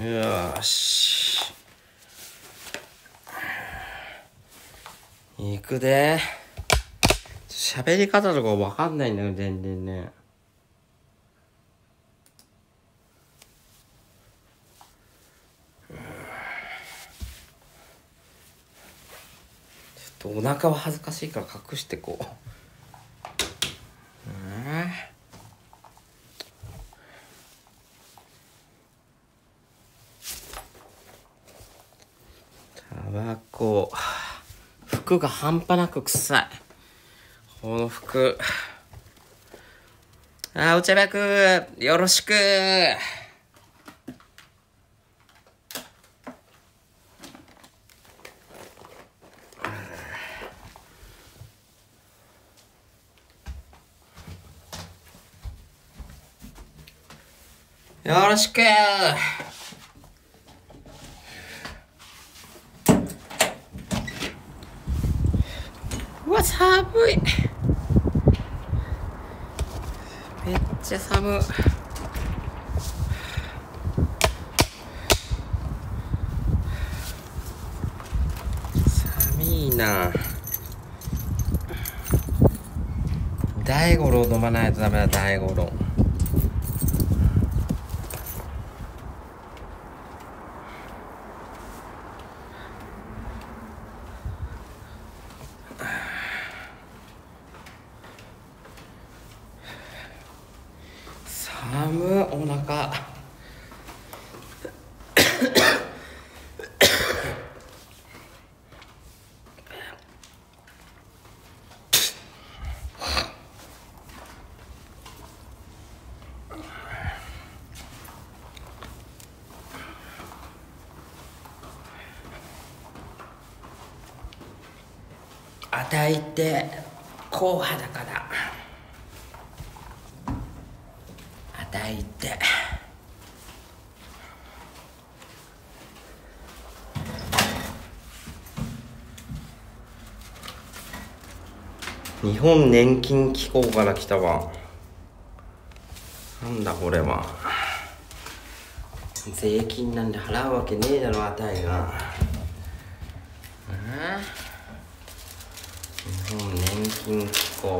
よし。行くで。喋り方とかわかんないんだよ全然ね。ちょっとお腹は恥ずかしいから隠してこううんタバコ服が半端なく臭い。この服。あお茶くよろしく。よろしく。寒い。めっちゃ寒い。寒いな。大五郎飲まないとダメだ大五郎寒いお腹いて硬派だから。あたいって。日本年金機構から来たわ。なんだこれは。税金なんで払うわけねえだろあたいがうん日本年金機構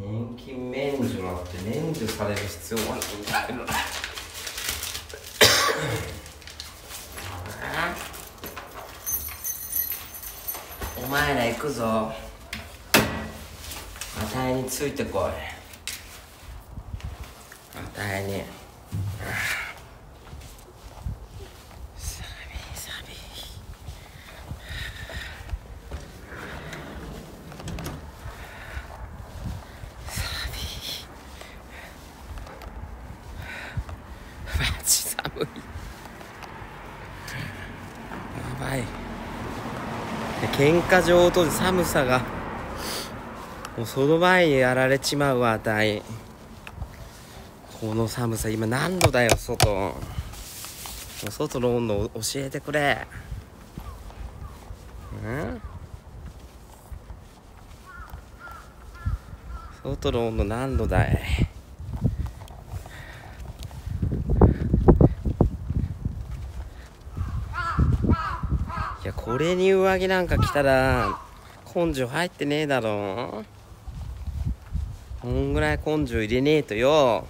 年金免除なんて免除される必要はないんだけどお前ら行くぞあたいについてこいあたいに寒い寒いマジ寒いやばい喧嘩上等で寒さが。もうその前にやられちまうわあたいこの寒さ今何度だよ外。もう外の温度教えてくれ。うん？外の温度何度だい？いやこれに上着なんか着たら根性入ってねえだろ。こんぐらい根性入れねえとよ。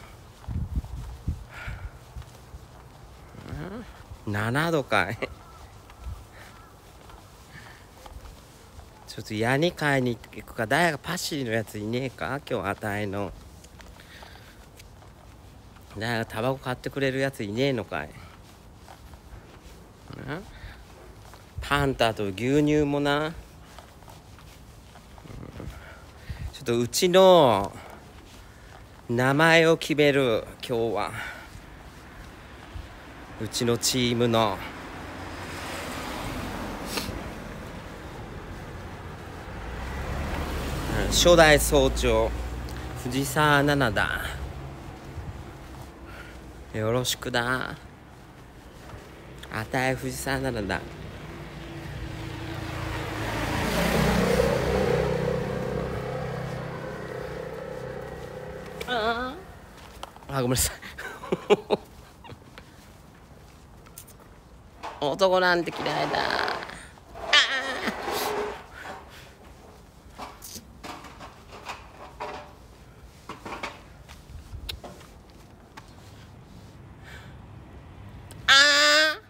7度かい。ちょっとヤニ買いに行くか誰かパシリのやついねえか今日あたいの。誰かタバコ買ってくれるやついねえのかい。ん？パンタと牛乳もな、ちょっとうちの名前を決める今日は。うちのチームの。初代総長藤沢奈々だよろしくだあたえ藤沢ならだあごめんなさい。男なんて嫌いだあー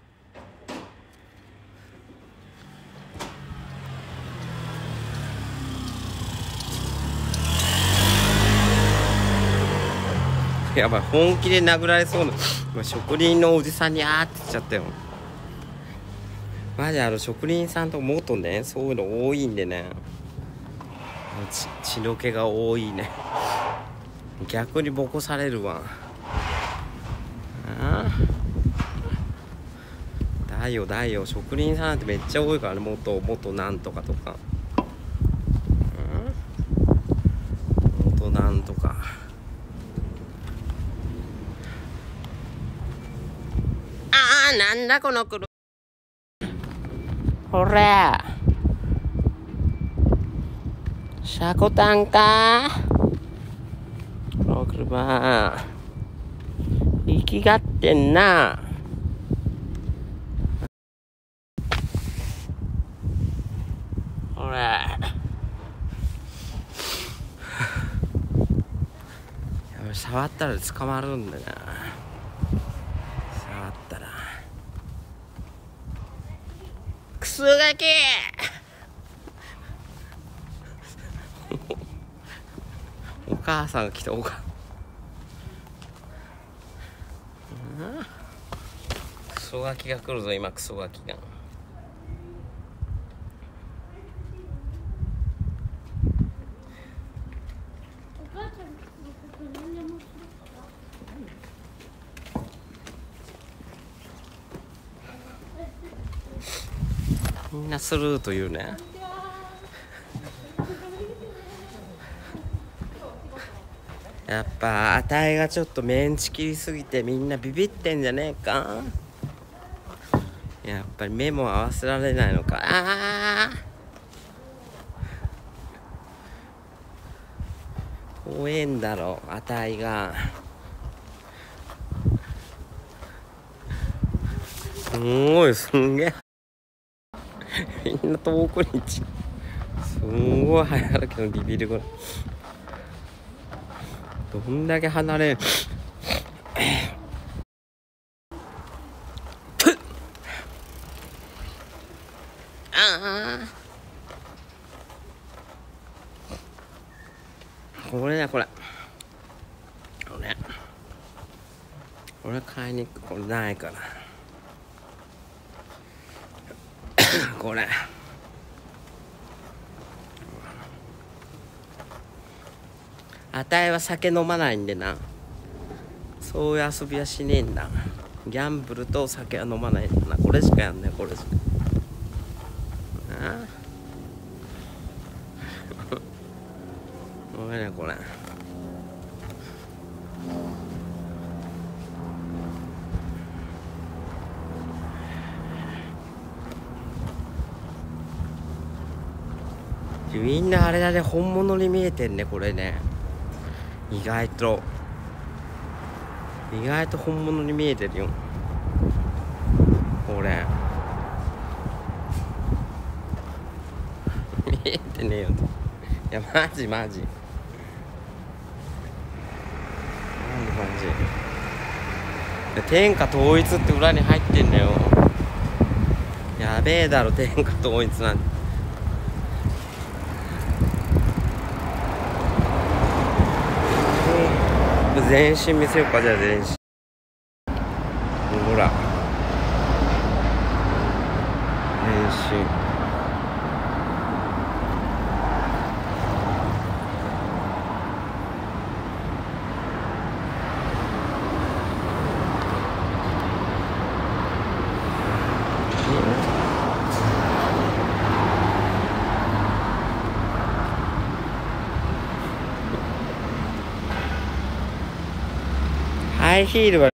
やばい本気で殴られそうな職人のおじさんにあーって言っちゃったよ。マジあの職人さんともっとねそういうの多いんでね。血血の気が多いね。逆にボコされるわ。ああだよだよ。職人さんなんてめっちゃ多いからね。元元なんとかとかうん元なんとかああなんだこの車。ほら。シャコタンかこの車。生きがってんな。ほら。触ったら捕まるんだな触ったらクソガキお母さんが来たおかクソガキが来るぞ今クソガキがお母ちゃんのこと何でもするみんなスルーというね。やっぱあたいがちょっとメンチ切りすぎてみんなビビってんじゃねえか？やっぱり目も合わせられないのか。あ怖えんだろあたいが。すごいすんげえ。みんな遠くに行っちすんごい早歩きのビビるぐらいどんだけ離れん。ああこれだこれ。これ。これ買いに行く。これないから。これ。あたいは酒飲まないんでな。そういう遊びはしねえんだ。ギャンブルと酒は飲まないんだな。これしかやんねこれしか。ああ。ごめんねこれ。みんなあれだね。本物に見えてんねこれね。意外と。意外と本物に見えてるよ。これ。見えてねえよいやマジマジ。マジマジ。天下統一って裏に入ってんだよ。やべえだろ天下統一なんて。全身見せようかじゃあ全身ほら全身ハイヒールは。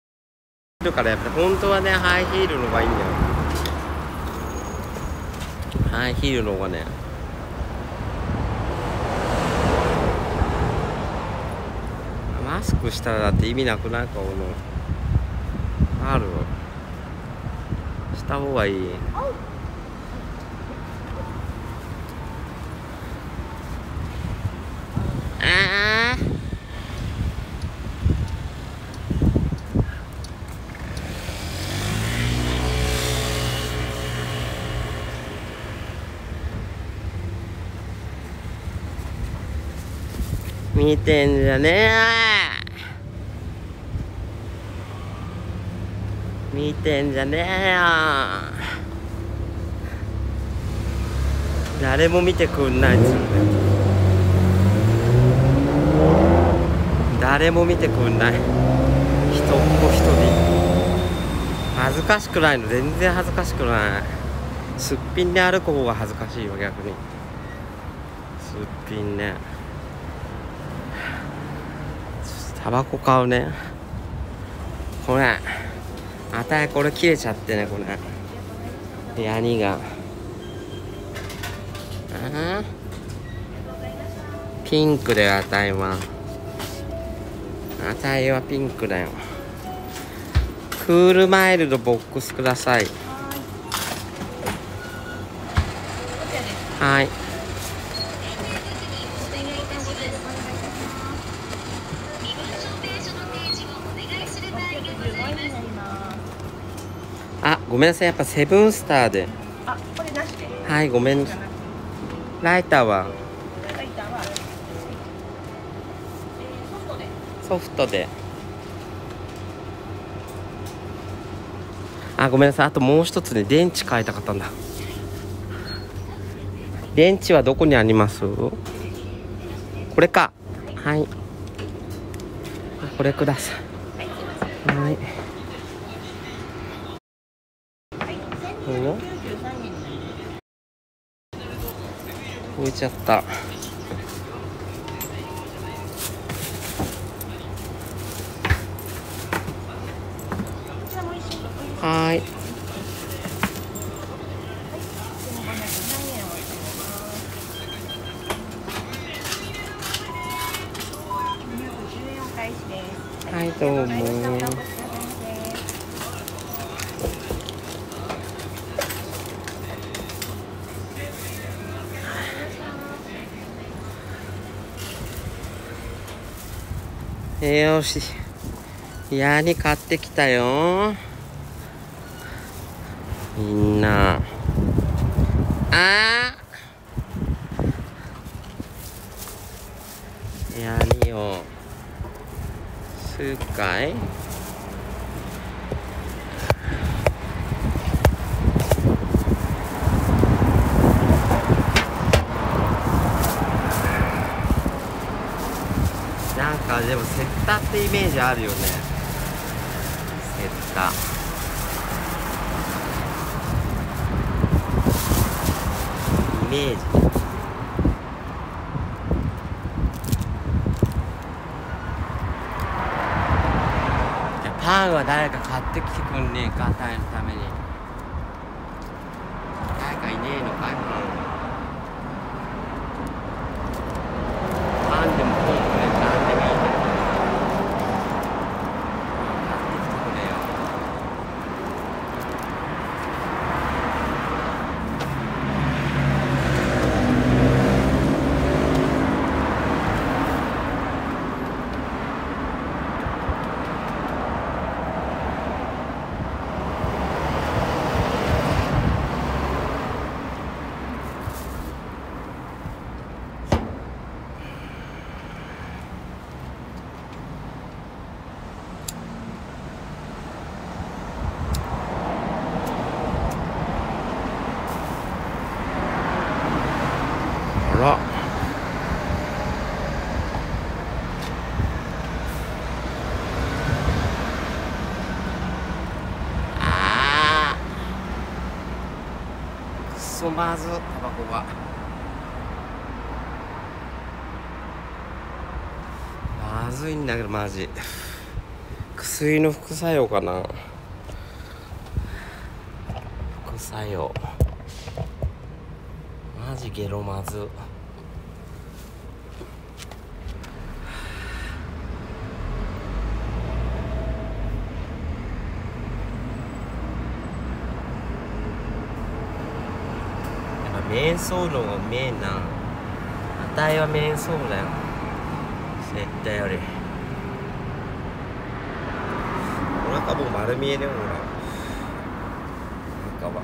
だからやっぱ本当はねハイヒールの方がいいんだよ。ハイヒールの方がね。マスクしたらだって意味なくない顔の。あるした方がいいあー見てんじゃね。えよ見てんじゃねえよ。誰も見てくんないっつうんだよ。誰も見てくんない。人っ子一人恥ずかしくないの。全然恥ずかしくない。すっぴんで歩く方が恥ずかしいよ逆に。すっぴんねタバコ買うね。これあたいこれ切れちゃってねこれ。ヤニが。ああピンクだよあたいは。あたいはピンクだよ。クールマイルドボックスください。はいごめんなさいやっぱセブンスターで。あ、これなしで。はいごめん。ライターは？ライターは、えー、ソフトで。ソフトで。あごめんなさい。あともう一つね電池変えたかったんだ。電池はどこにあります？これか。はい。あこれください。はいはい、お千二百九十三円になります。いちゃった。はい。はいどうもよし。ヤニ買ってきたよ。みんな。あーヤニを吸うかいなんかでもセッタってイメージあるよねセッタイメージじゃあパンは誰か買ってまずタバコが。まずいんだけどマジ。薬の副作用かな。副作用。マジゲロまず。やっぱ瞑想の方がうめえな。あたいは瞑想だよ絶対よりお腹もう丸見えだよほらお腹は。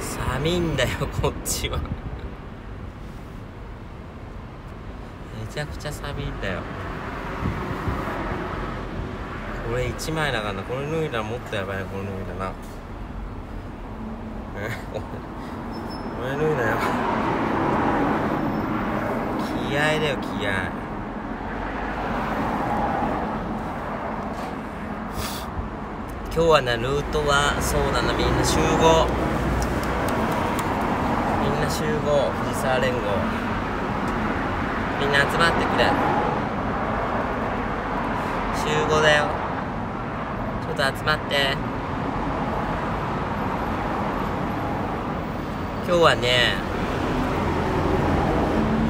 寒いんだよこっちはめちゃくちゃ寒いんだよ。これ1枚だからな。これ脱いだらもっとやばいなこれ脱いだな。え これ脱いだよ気合だよ気合。今日はねルートはそうだな。みんな集合。みんな集合。藤沢連合。みんな集まってくれ。集合だよ。ちょっと集まって。今日はね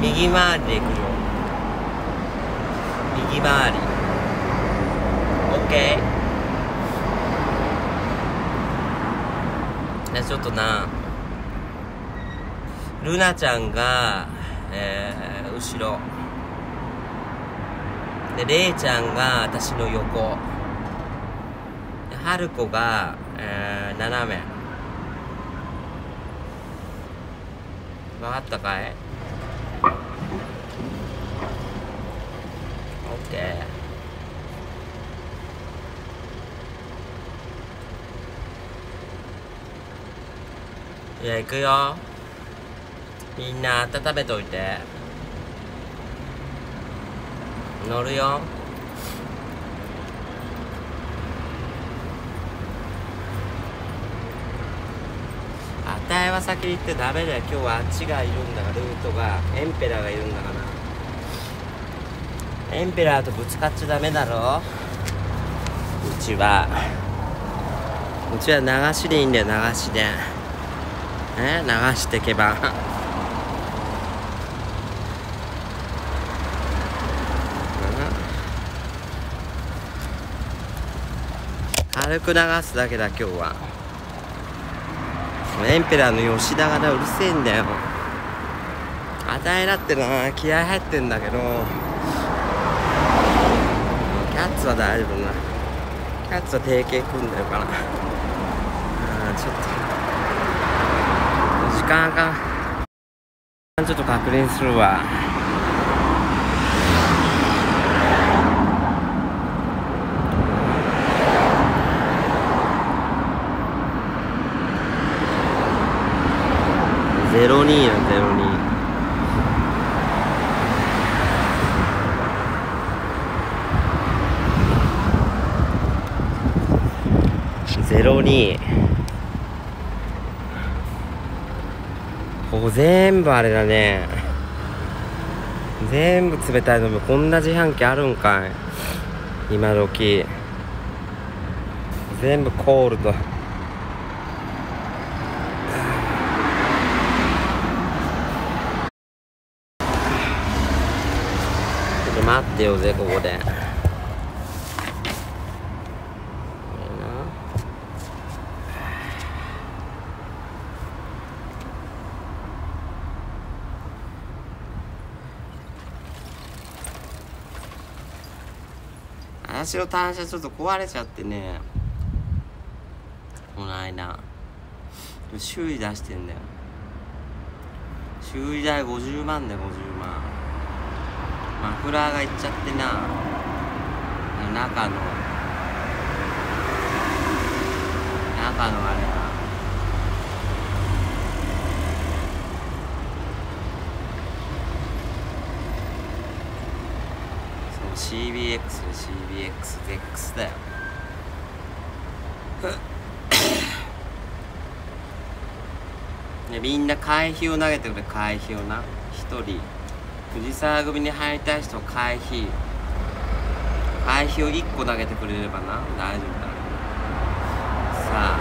右回りで行くよ。右回り。OK じゃあちょっとな。ルナちゃんが、えー、後ろ。でレイちゃんが私の横。で春子が、えー、斜め。分かったかい ?OK じゃあ行くよ。みんな温めといて。乗るよ。あたいは先行ってダメだよ。今日はあっちがいるんだからルートがエンペラーがいるんだからエンペラーとぶつかっちゃダメだろ。うちは。うちは流しでいいんだよ流しで。ね流してけば。く流すだけだ今日は。エンペラーの吉田がなうるせえんだよ。与えらってな気合入ってんだけど。キャッツは大丈夫な。キャッツは定型組んでるから。ちょっと。時間がちょっと確認するわ。ゼロ二やゼロ二。ゼロ二。ここ全部あれだね。全部冷たい飲みこんな自販機あるんかい。今時。全部コールドちょっと待ってよぜここで。いいの単車ちょっと壊れちゃってね。この間。修理出してんだよ。修理代50万だよ50万。マフラーがいっちゃってな中の中のあれが。そう CBX で CBXX だよ。みんな会費を投げてくれ会費をな。1人。藤沢組に入りたい人は会費会費を1個投げてくれればな。大丈夫だ。さあ。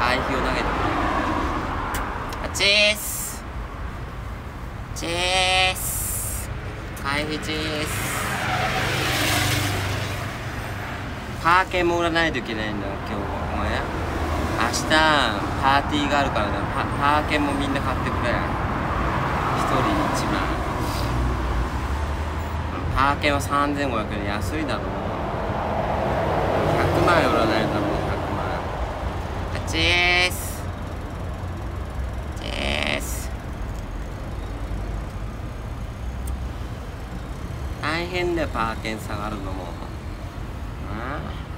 会費を投げてあチースチース会費チースパーケンも売らないといけないんだ今日お前。明日パーティーがあるからねパパーケンもみんな買ってくれ。1人1万パーケは3500円安いだろ100万円売らないだろ100万あチースチース大変だよパーケン下がるのもああ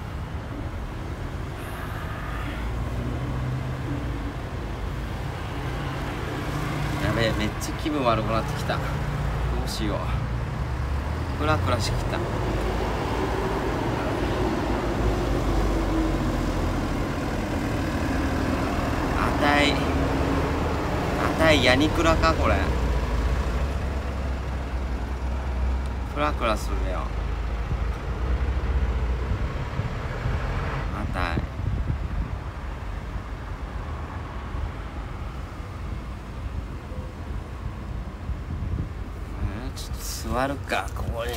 めっちゃ気分悪くなってきた。どうしよう。クラクラしてきた。あたいあたいヤニクラかこれ。クラクラするよあたいうんちょっと座るかここに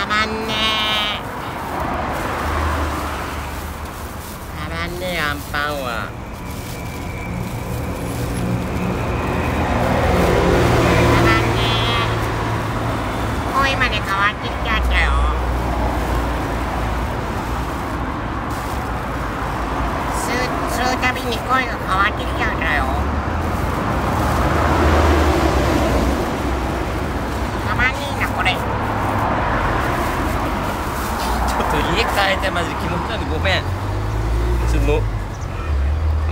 たまんねえたまんねえアンパンはたまんねえ声まで変わってきちゃったよ吸う吸うたびに声が変わってきちゃうんだよたまんねえなこれちょっと家帰ってマジ気持ち悪いごめんちょっと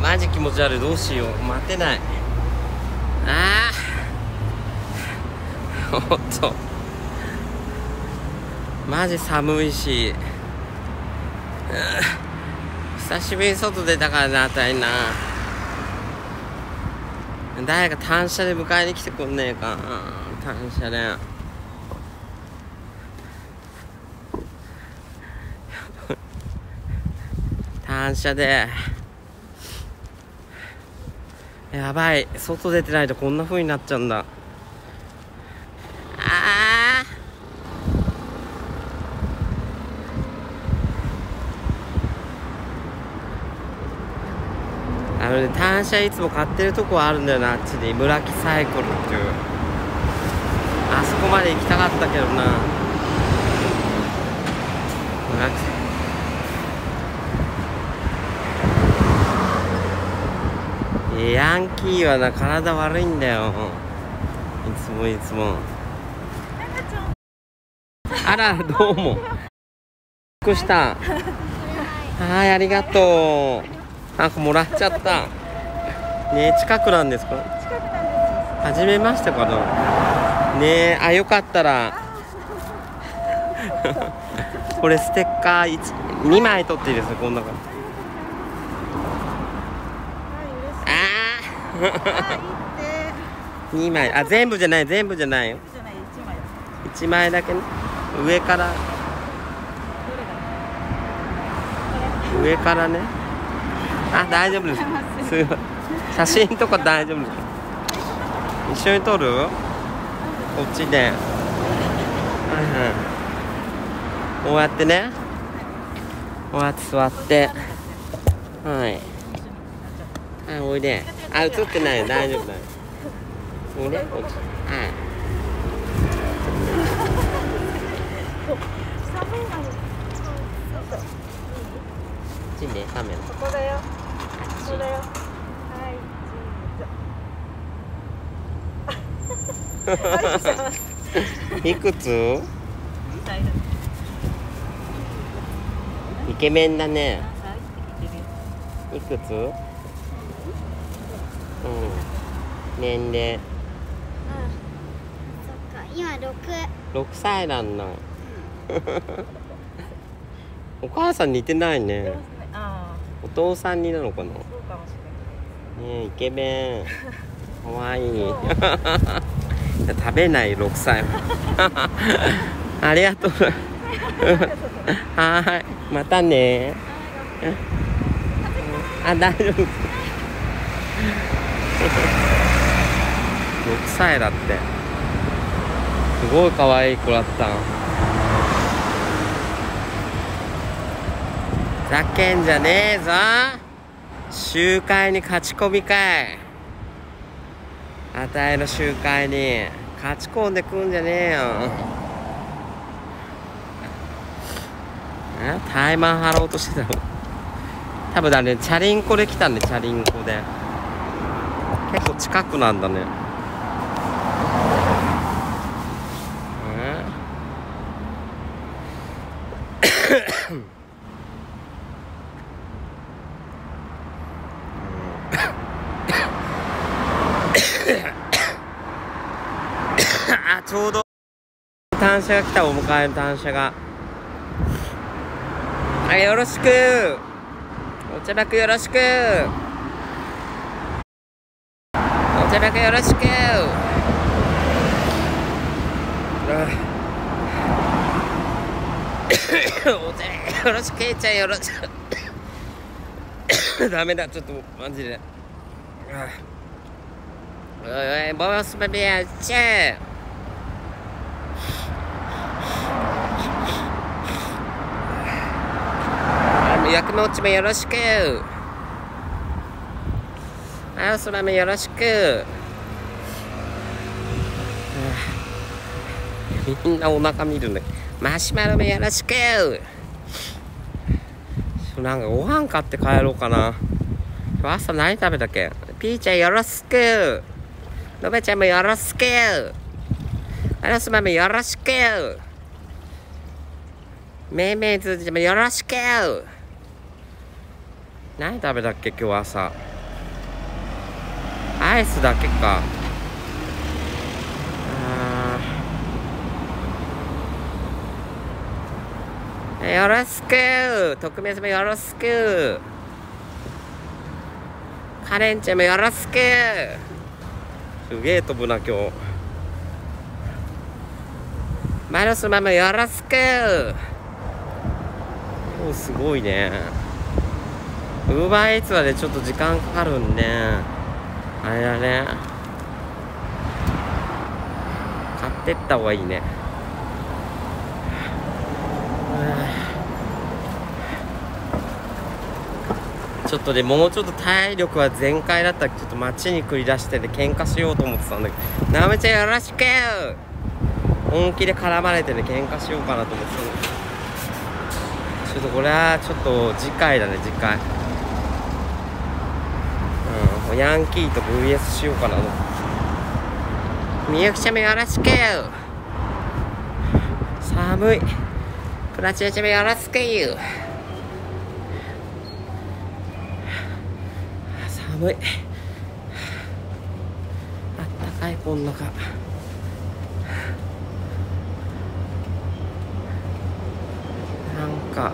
マジ気持ち悪いどうしよう。待てない。ああほんとマジ寒いし。久しぶりに外出たからなあたいな。誰か単車で迎えに来てくんねえか。単車で。単車で。やばい。外出てないとこんな風になっちゃうんだ。あー。あのね単車いつも買ってるとこあるんだよな。あっちに。村木サイクルっていう。あそこまで行きたかったけどな。村木ヤンキーはな体悪いんだよ。いつもいつも。あらどうも。びっした。はいありがとう。なんかもらっちゃった。ねえ近くなんですか？初めましてかな？ねえあよかったら。これステッカー2枚取っていいですこんな感じあはい、嬉しい。ああ、いいって。2枚。あ全部じゃない。全部じゃないよ、一枚だ。1枚だけね。上から。上からね。あ大丈夫です。すい。写真とか大丈夫です。一緒に撮る？こっちで。はいはい。こうやってね。こうやって座って。はい。はいおいで。あ映ってない大丈夫だよ。おいでこっちはい寒いの。にこっちねカメラここだよ。ここだよはいチーズいくつ？イケメンだね。夫いくつ？うん。年齢そっか。今六。6歳なんだ。お母さん似てないね。あお父さんになのかな。あそうかもしれない。ねえイケメン。かわい。い食べない6歳ありがとう。はーいまたね。あ大丈夫6歳だって。すごい可愛い子だった。ふざけんじゃねえぞ。集会に勝ち込みかいあたいの集会に。勝ち込んでくんじゃねえよ。タイマン張ろうとしてたの。多分だねチャリンコで来たねチャリンコで。結構近くなんだねえあちょうど単車が来たお迎えの単車が。あよろしく。お茶爆よろしく。お茶爆よろしく。お茶よろしくけいちゃんよろしく。ダメだ。ちょっとマジで。あおいおいボスベビーチェーあの役の落ちもよろしく。あおそらもよろしく。みんなお腹見るね。マシュマロもよろしく。なんかご飯買って帰ろうかな。朝何食べたっけ？ピーちゃんよろしく。のべちゃんもよろしく。あらすまもよろしく。めいめいずじもよろしく。何食べたっけ今日朝。アイスだけか。あよろしく。特命様よろしく。カレンちゃんもよろしく。すげえ飛ぶな今日。マルスマもよろしく。おすごいね。ウーバーイーツはねちょっと時間かかるんであれだね。買ってった方がいいね。ちょっとねもうちょっと体力は全開だったらちょっと街に繰り出してね喧嘩しようと思ってたんだけど。なめちゃんよろしく。本気で絡まれてね喧嘩しようかなと思ってたんだけど。ちょっとこれはちょっと次回だね次回。うんヤンキーと VS しようかなと。みゆきちゃんもよろしく寒い。プラチナちゃんもよろしく寒い。あったかいこん中。なんか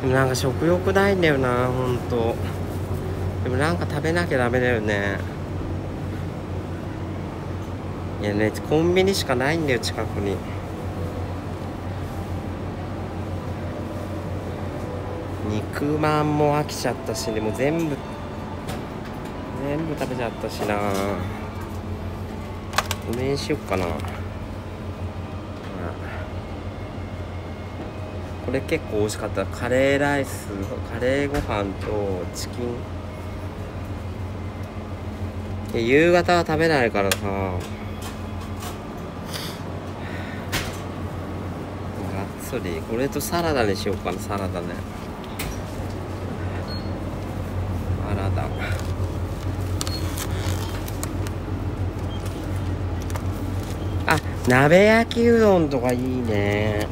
でもなんか食欲ないんだよなほんと。でもなんか食べなきゃダメだよね。いやねコンビニしかないんだよ近くに。肉まんも飽きちゃったしでも全部全部食べちゃったしな。梅にしよっかな、うんこれ結構美味しかった。カレーライスカレーご飯とチキン。で夕方は食べないからさ。がっつり。これとサラダにしようかなサラダね。サラダ。あ鍋焼きうどんとかいいね。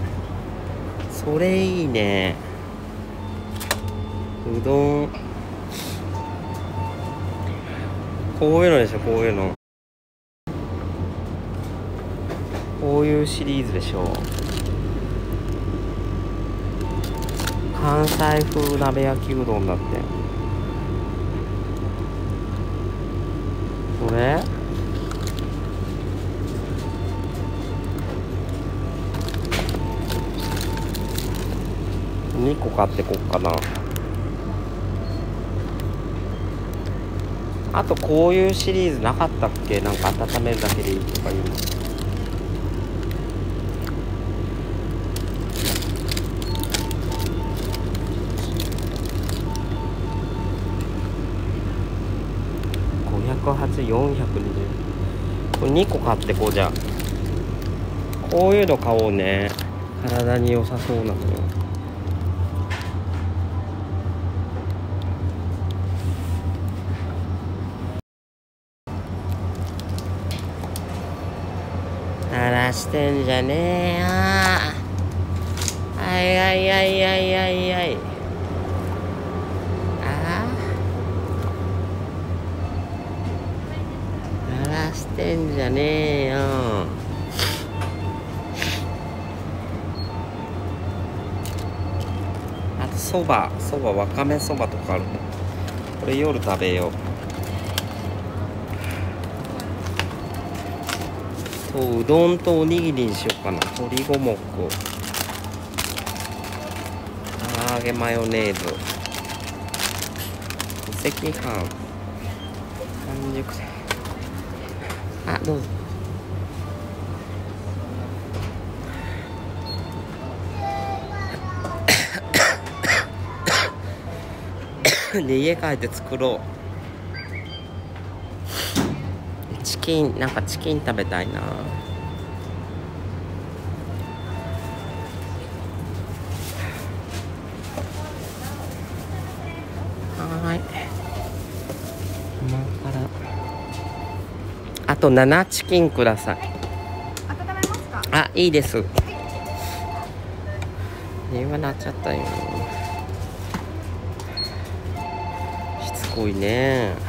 それいいね。うどん。こういうのでしょこういうの。こういうシリーズでしょ。関西風鍋焼きうどんだって。これ？2個買ってこっかな。あとこういうシリーズなかったっけ？なんか温めるだけでいいとかいうの。420これ2個買ってこうじゃあ。こういうの買おうね。体に良さそうなの鳴らしてんじゃねえ。よはいはいはいはいはいはい。ああ鳴らしてんじゃねえよ。あとそばそばわかめそばとかあるねこれ夜食べよう。とうどんとおにぎりにしようかな。鶏五目唐揚げマヨネーズ。お赤飯半熟あどうぞ。で家帰って作ろうチキンなんかチキン食べたいな。はーい。今から。あと7チキンください。あいいです。電話鳴っちゃったよ。しつこいね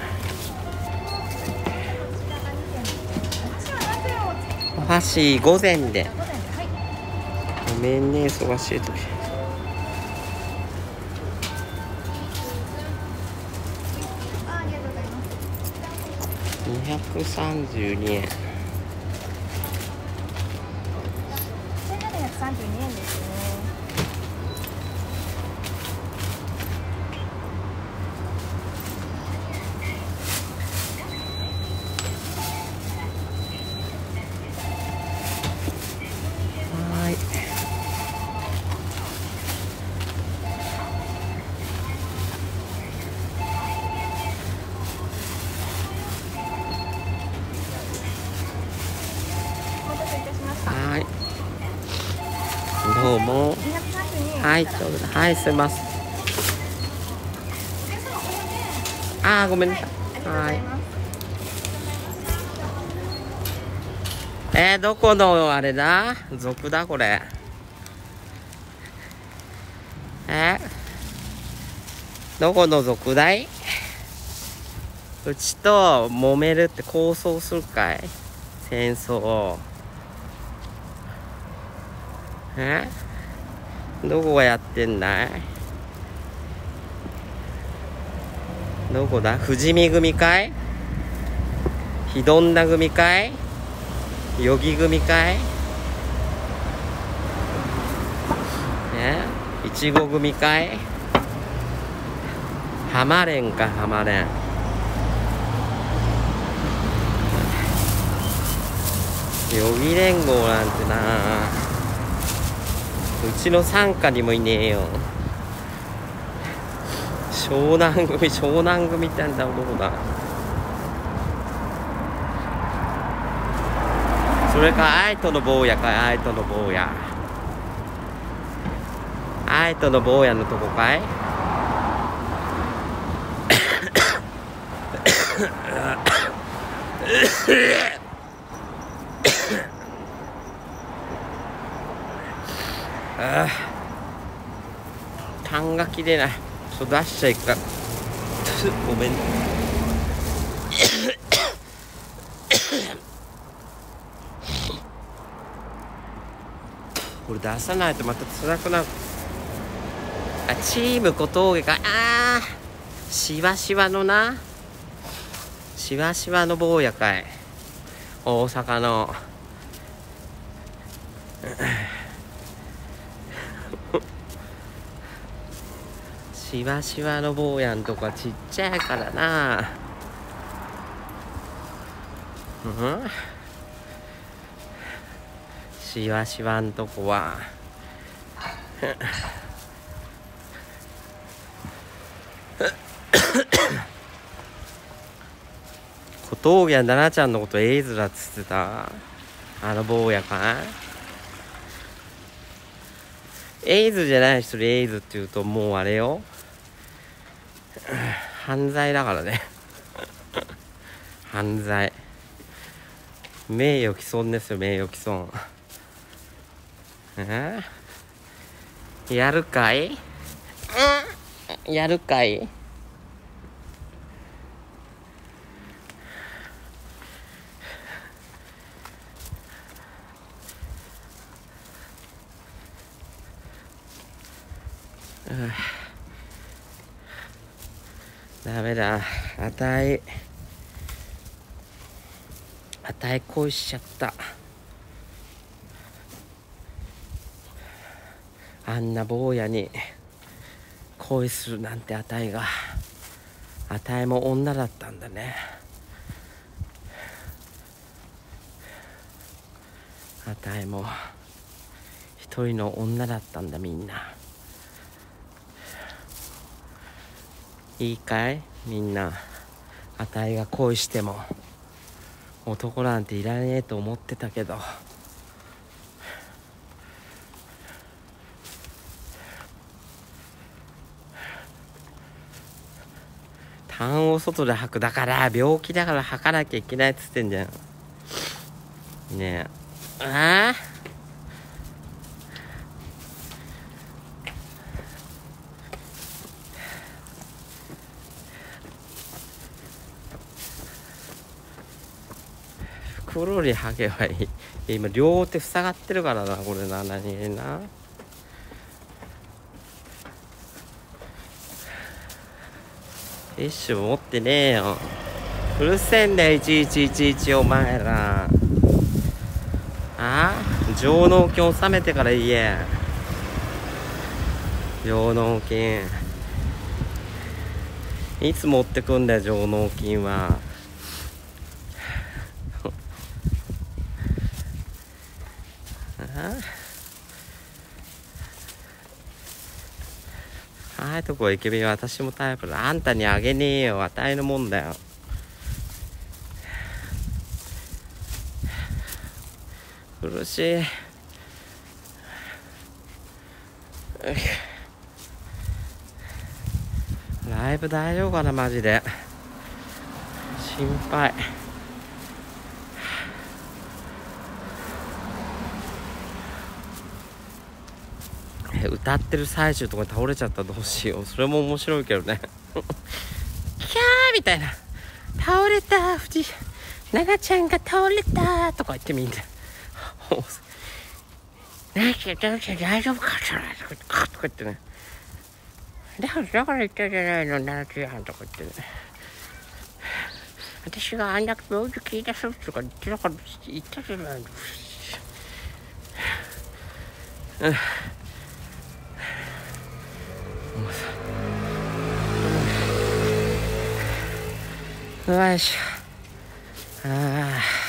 午前ではいごめんね忙しい時。232円。どうも。はいちょうど。はいすいません。あーごめんなさい。はい。えー、どこのあれだ？族だこれ。え？どこの族だい？うちと揉めるって構想するかい？戦争を。え？どこがやってんだい？どこだ？富士見組かい？ひどんだ組かい？よぎ組かい？え？いちご組かい？ハマレンかハマレン予備連合なんてなうちの傘下にもいねえよ。湘南組湘南組ってなんだどこだそれか愛との坊やか愛との坊や。愛との坊やのとこかい？ああ痰が切れない。ちょっと出しちゃいかん。ごめん。これ出さないとまた辛くなる。あチーム小峠か。あーしわしわのな。しわしわの坊やかい。大阪のしわしわの坊やんとかちっちゃいからな。うん？しわしわんとこは。小峠は奈々ちゃんのことエイズだっつってた？あの坊やかエイズじゃない人にエイズって言うともうあれよ。犯罪だからね。犯罪。名誉毀損ですよ名誉毀損。え？やるかい、やるかい？ダメだ。あたいあたい恋しちゃった。あんな坊やに恋するなんてあたいが。あたいも女だったんだね。あたいも一人の女だったんだみんな。いいかいみんな。あたいが恋しても男なんていらねえと思ってたけど。痰を外で吐くだから病気だから吐かなきゃいけないっつってんじゃん。ねえ。ああくるり剥げばいい。今両手塞がってるからなこれな何気な。ティッシュ持ってねえよ。うるせえんだよいちいちいちいちお前ら。あ？上納金納めてから言え。上納金。いつ持ってくんだよ上納金は。ああいうとこイケメン私もタイプだ。あんたにあげねえよ。あたいのもんだよ。苦しいライブ大丈夫かなマジで。心配。え歌ってる最中とかに倒れちゃったらどうしよう。それも面白いけどね。キャーみたいな。倒れた藤奈々ちゃんが倒れたとか言ってみんな。奈々ちゃん大丈夫かとか言ってね。だからだから言ったじゃないの奈々ちゃんとか言ってね。私があんだけ病気聞いたすとか言ってたから言ったじゃないの。うんよいしょあ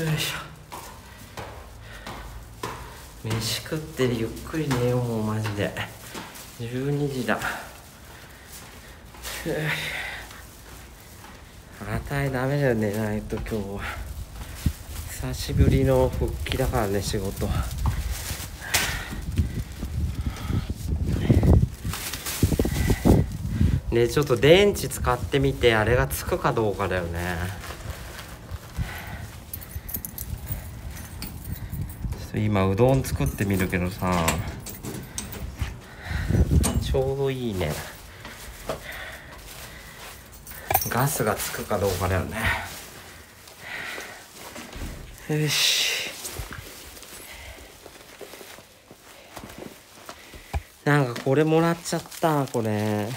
よいしょ。飯食ってゆっくり寝ようもうマジで。12時だ。あたいダメだよ寝ないと今日は。久しぶりの復帰だからね仕事。ねちょっと電池使ってみてあれがつくかどうかだよねちょっと今うどん作ってみるけどさちょうどいいね。ガスがつくかどうかだよね。よし。なんかこれもらっちゃったこれ。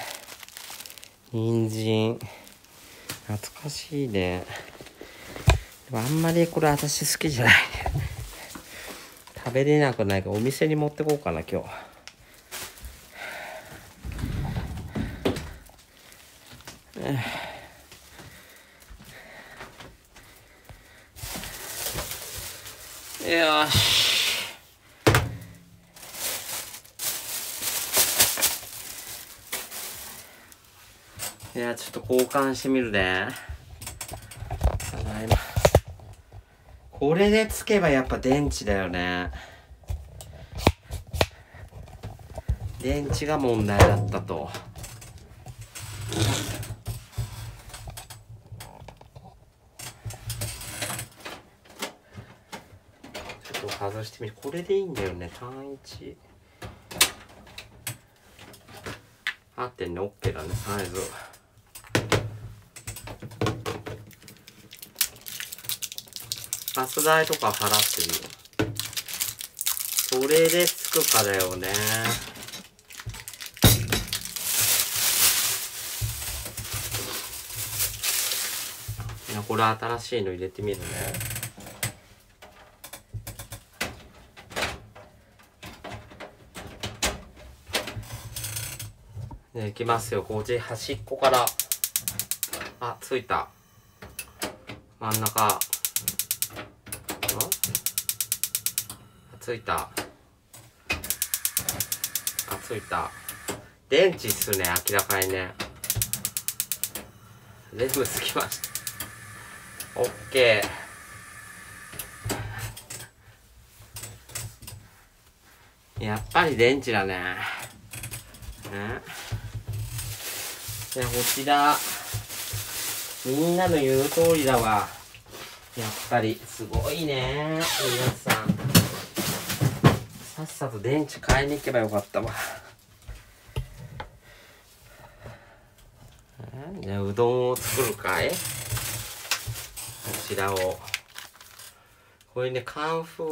人参。懐かしいね。あんまりこれ私好きじゃない。食べれなくないからお店に持ってこうかな今日。よし。いやちょっと交換してみるねただいまこれでつけばやっぱ電池だよね。電池が問題だったと。ちょっと外してみる。これでいいんだよね。単一。合ってんね。OK だね。サイズ。ガス代とか払ってるよそれでつくかだよね。いやこれ新しいの入れてみるね。ねいきますよ。5時端っこから。あついた。真ん中。ついた。あついた。電池っすね明らかにね。全部つきました。オッケー。やっぱり電池だね。ねいやこちら。みんなの言う通りだわ。やっぱり。すごいね皆さん。さっさと電池買いに行けばよかったわ。じゃあうどんを作るかい？こちらを。これね乾風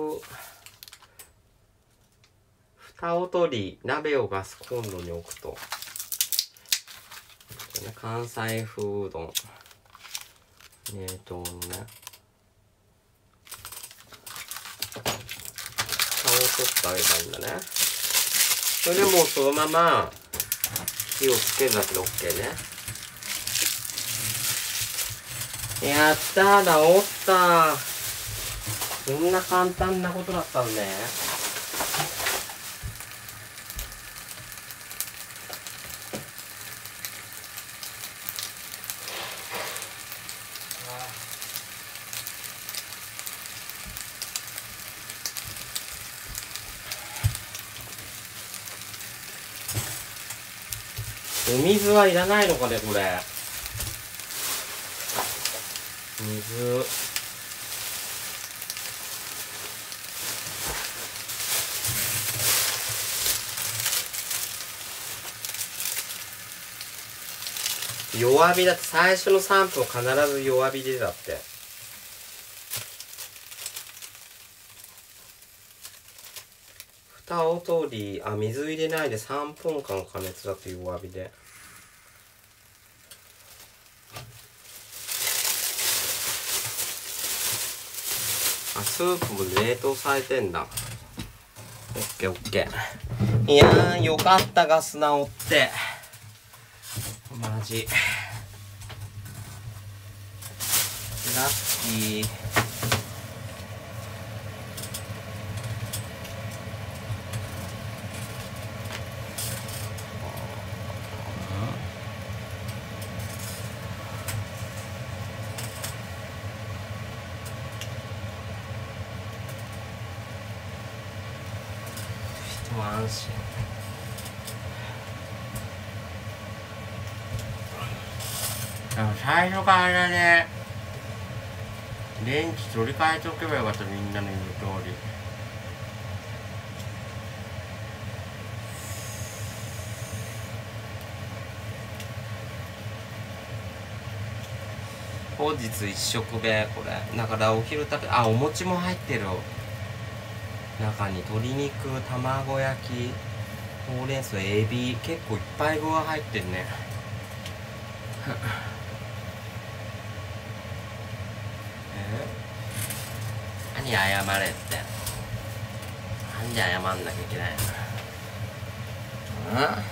蓋を取り鍋をガスコンロに置くと。ね関西風うどん。冷凍のね蓋を取ってあげたんだね。それでもうそのまま火をつけるだけで OK ね。やったー治ったこんな簡単なことだったのねお水はいらないのかねこれ。水。弱火だって最初の3分必ず弱火でだって。蓋を通りあ水入れないで3分間加熱だって弱火で。スープも冷凍されてんだ。オッケーオッケー。いやーよかったガス直って。マジ。ラッキーても安心でも最初からね電池取り替えておけばよかったみんなの言う通り。本日一食目これ。だからお昼食べあお餅も入ってる。中に鶏肉卵焼きほうれん草エビ結構いっぱい具が入ってるね。え何謝れって。なんで謝んなきゃいけないの？うん？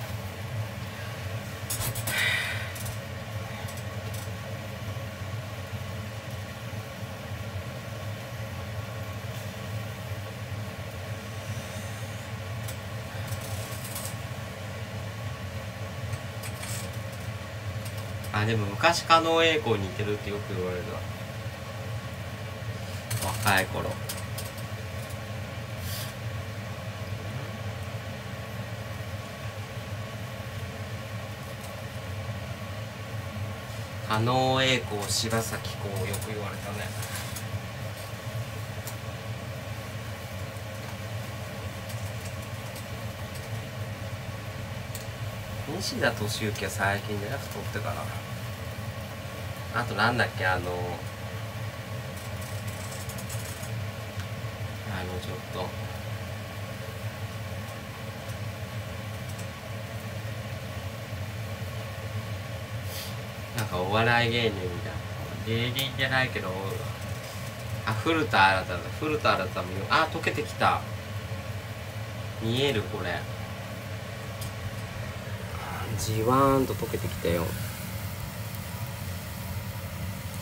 あでも昔狩野英孝に似てるってよく言われるわ若い頃。狩野英孝柴咲コウよく言われたね。西田敏行は最近じゃなく太ってからあとなんだっけあのあのちょっと。なんかお笑い芸人みたいな。芸人じゃないけどあ古田新太だ古田新太もあ溶けてきた。見えるこれ。じわーんと溶けてきたよ。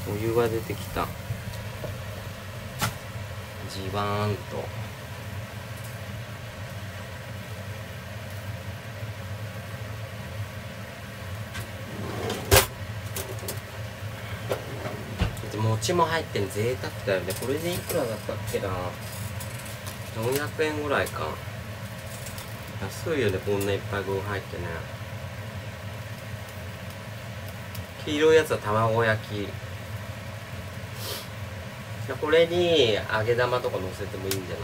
お湯が出てきた。じわーんとで餅も入ってん贅沢だよね。これでいくらだったっけな？400円ぐらいか。安いよねこんないっぱい具入ってね。黄色いやつは卵焼き。これに揚げ玉とか乗せてもいいんじゃない？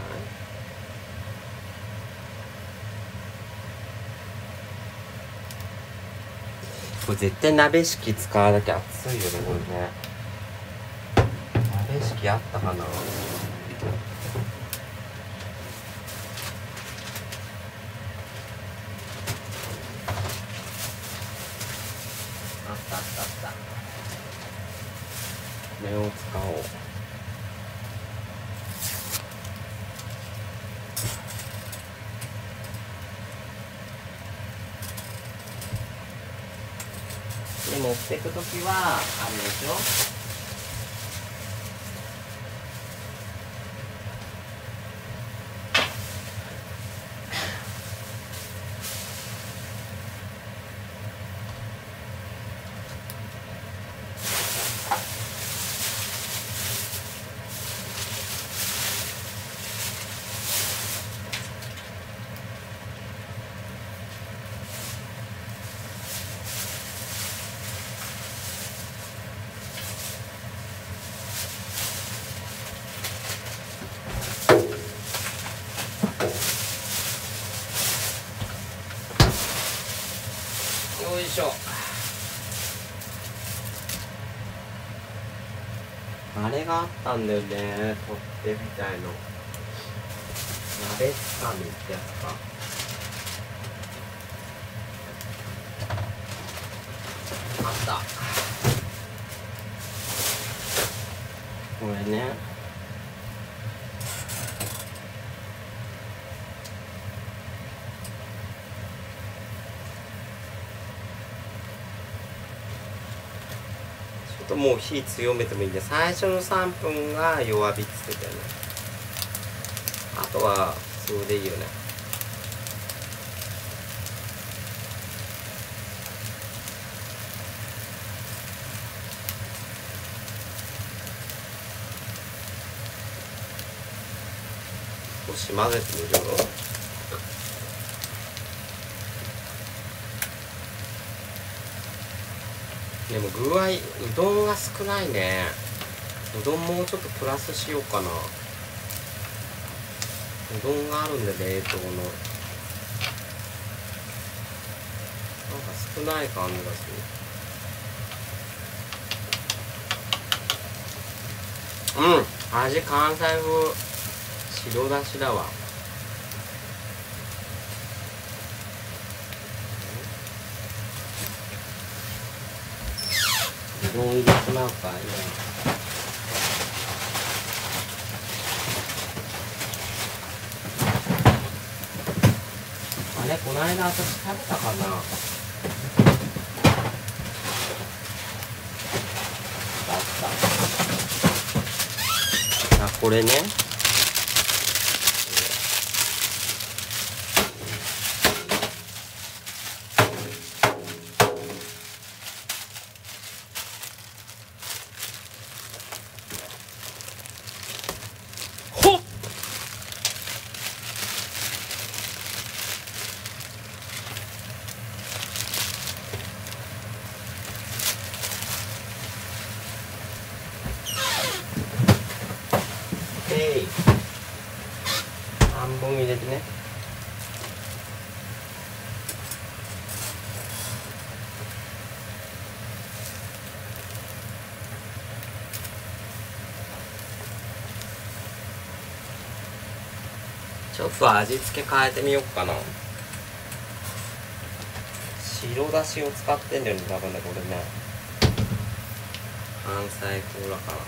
これ絶対鍋敷き使わなきゃ熱いよねこれね。鍋敷あったかなあったあった。あった目を使おう。で持ってくときはあるでしょよいしょあれがあったんだよね取っ手みたいの鍋つかみってやつかあったこれねちょっともう火強めてもいいんで最初の3分が弱火つけてね。あとは普通でいいよね。少し混ぜてみるよ。でも具合うどんが少ないね。うどんもうちょっとプラスしようかな。うどんがあるんで冷凍の。なんか少ない感じがする。うん味関西風。白だしだわ。うどん入れてまうか今あれこの間私食べたかな。あったあこれねほっえい半分入れてねちょっと味付け変えてみようかな。白だしを使ってんだよね多分ねこれね。関西風だから。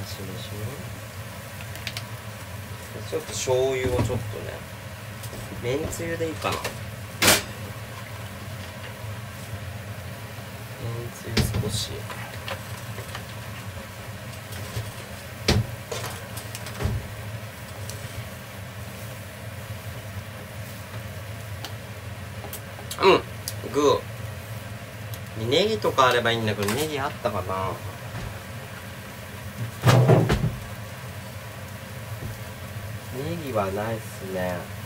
なしでしょ。ちょっと醤油をちょっとね。めんつゆでいいかな。めんつゆ少しうんグー。ネギとかあればいいんだけどネギあったかな。ネギはないっすね。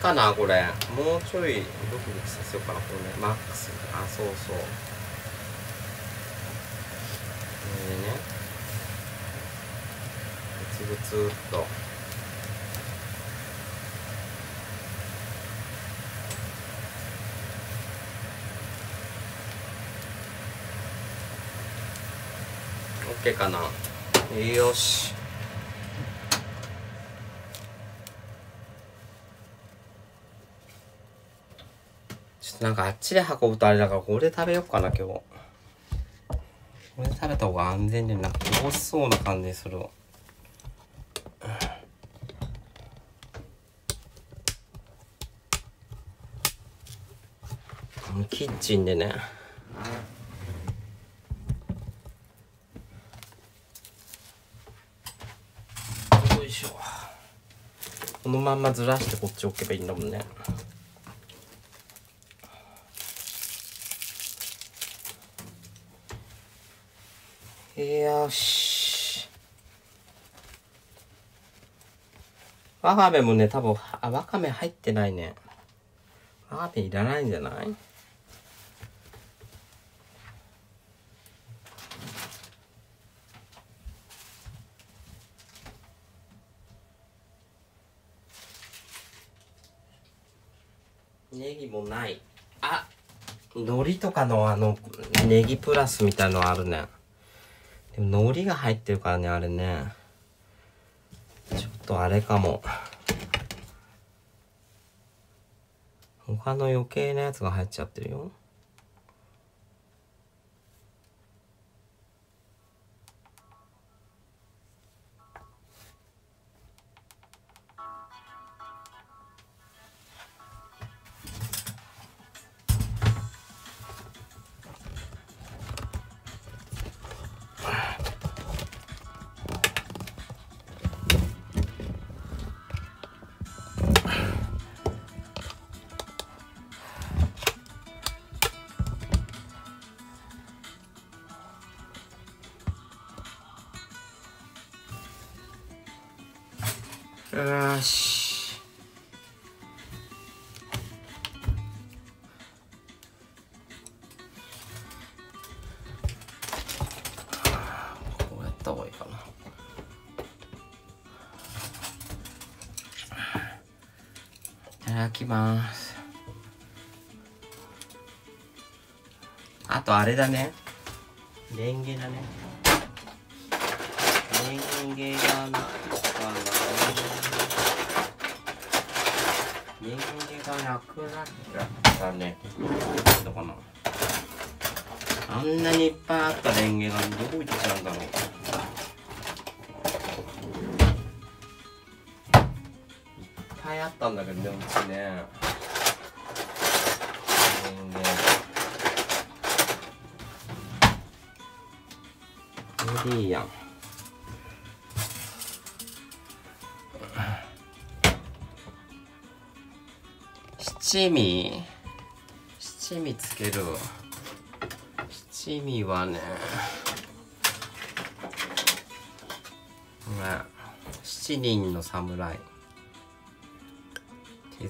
かなこれ。もうちょいドキドキさせようかなこれね。マックス。あそうそう。これでねグツグツっと。オッケーかな。よしちょっとなんかあっちで運ぶとあれだからこれ食べようかな今日。これ食べた方が安全でなんか美味しそうな感じするわ。キッチンでね。よいしょ。このまんまずらしてこっち置けばいいんだもんねよしわかめもね多分あわかめ入ってないね。わかめいらないんじゃない？ネギもない。あ海苔とかのあのネギプラスみたいのあるね。でも海苔が入ってるからねあれね。とあれかも。他の余計なやつが入っちゃってるよ。いただきます。あとあれだね。レンゲだね。レンゲがなくかなレンゲがなくなっちゃったねどうかな。あんなにいっぱいあったレンゲがどこ行っちゃうんだろういっぱいあったんだけどねうちね。レンゲこれで。いいやん。七味？七味つける。七味はね。ね。七人の侍。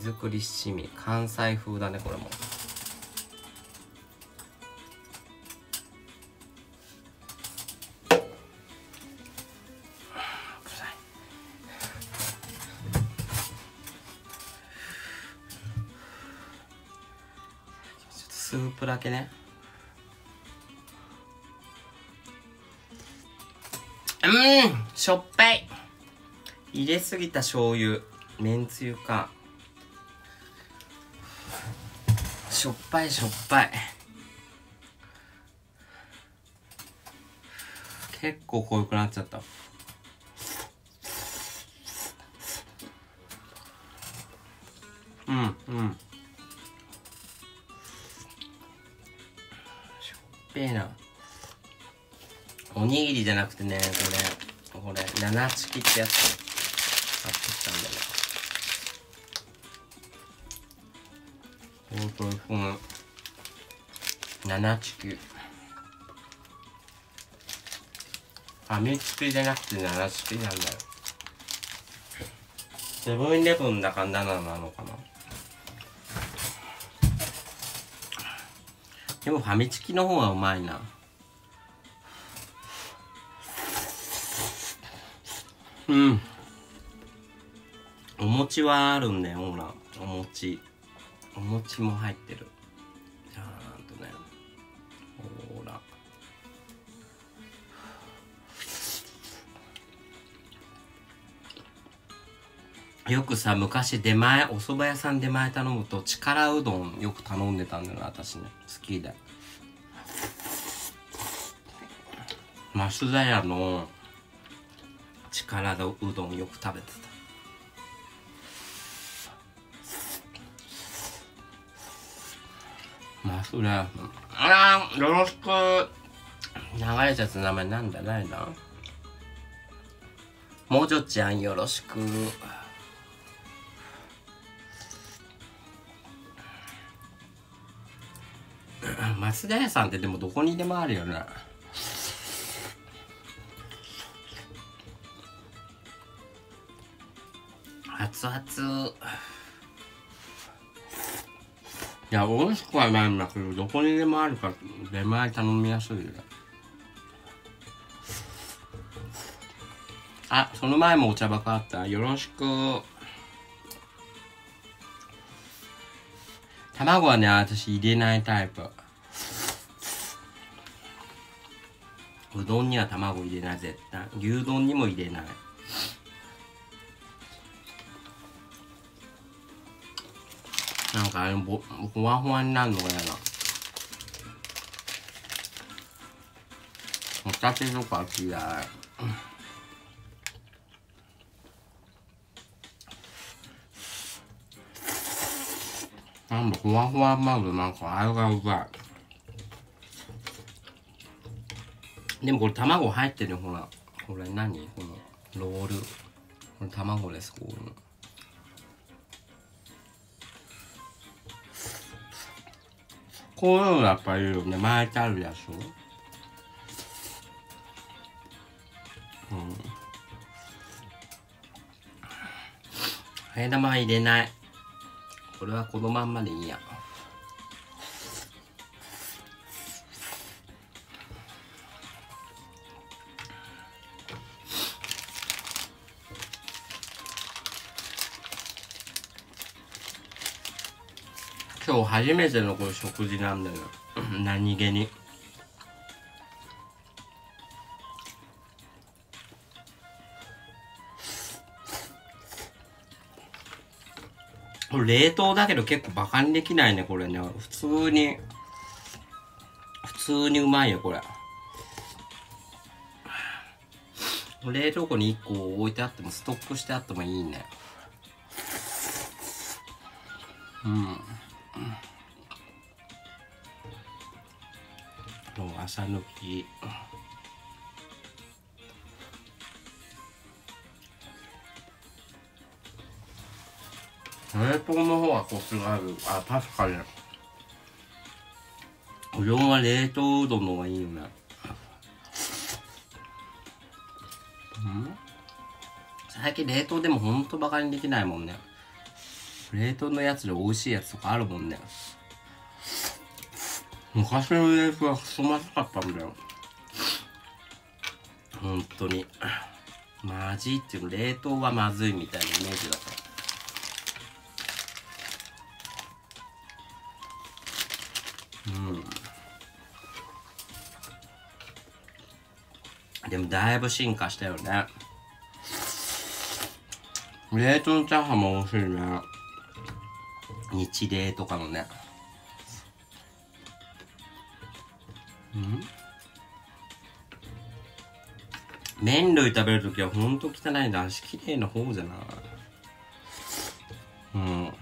作り七味。関西風だねこれも。スープだけね。うんしょっぱい。入れすぎた醤油。めんつゆか。しょっぱいしょっぱい。結構濃くなっちゃった。うんうん。しょっぺえな。おにぎりじゃなくてねこれ。これ七チキってやつ買ってきたんだよほんとにこの七チキファミチキじゃなくて七チキなんだよセブンイレブンだから7なのかな。でもファミチキの方がうまいな。うん。お餅はあるんだよほら。お餅。お餅も入ってる。じゃんとね。ほら。よくさ昔出前お蕎麦屋さん出前頼むと力うどんよく頼んでたんだよな私ね。好きで。増田屋の力うどんよく食べてた。それあらよろしく。流れちゃった名前なんだ誰だもじょちゃんよろしく。増田屋さんってでもどこにでもあるよね熱々。いや美味しくはないんだけどどこにでもあるから出前頼みやすいよ。あその前もお茶ばかあったよろしく。卵はね私入れないタイプ。うどんには卵入れない絶対。牛丼にも入れない。なんかあれぼほわほわになるのが嫌だ。ホタテとか嫌い。なんだふわふわまぐなんかあれがうまい。でもこれ卵入ってるほら。これ何？このロール。これ卵ですこういうの。こういうのやっぱりね。巻いてあるやつ。うん。替え玉は入れない。これはこのまんまでいいや。今日初めてのこれ食事なんだよ。何気に。これ冷凍だけど結構バカにできないねこれね。普通に。普通にうまいよこれ。冷凍庫に1個置いてあってもストックしてあってもいいね。うん。もう朝抜き冷凍の方はコツがある。あ確かに。うどんは冷凍うどんの方がいいよね。うん？最近冷凍でもほんとバカにできないもんね。冷凍のやつで美味しいやつとかあるもんね。昔の冷凍はクソまずかったんだよ。本当に。マジっていうの冷凍はまずいみたいなイメージだった。うん。でもだいぶ進化したよね。冷凍のチャーハンも美味しいね。日冷とかのね。麺類食べるときはほんと汚いんだ足きれいな方じゃない。うん。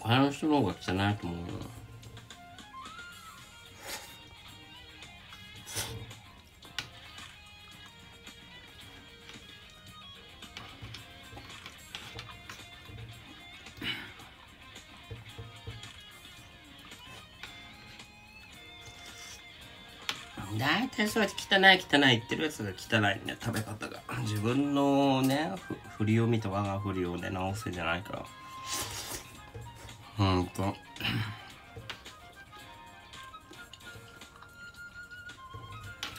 他の人の方が汚いと思うよ。人たち汚い汚い言ってるやつが汚いね食べ方が。自分のね振りを見て我が振りをね直せじゃないから。ほんと。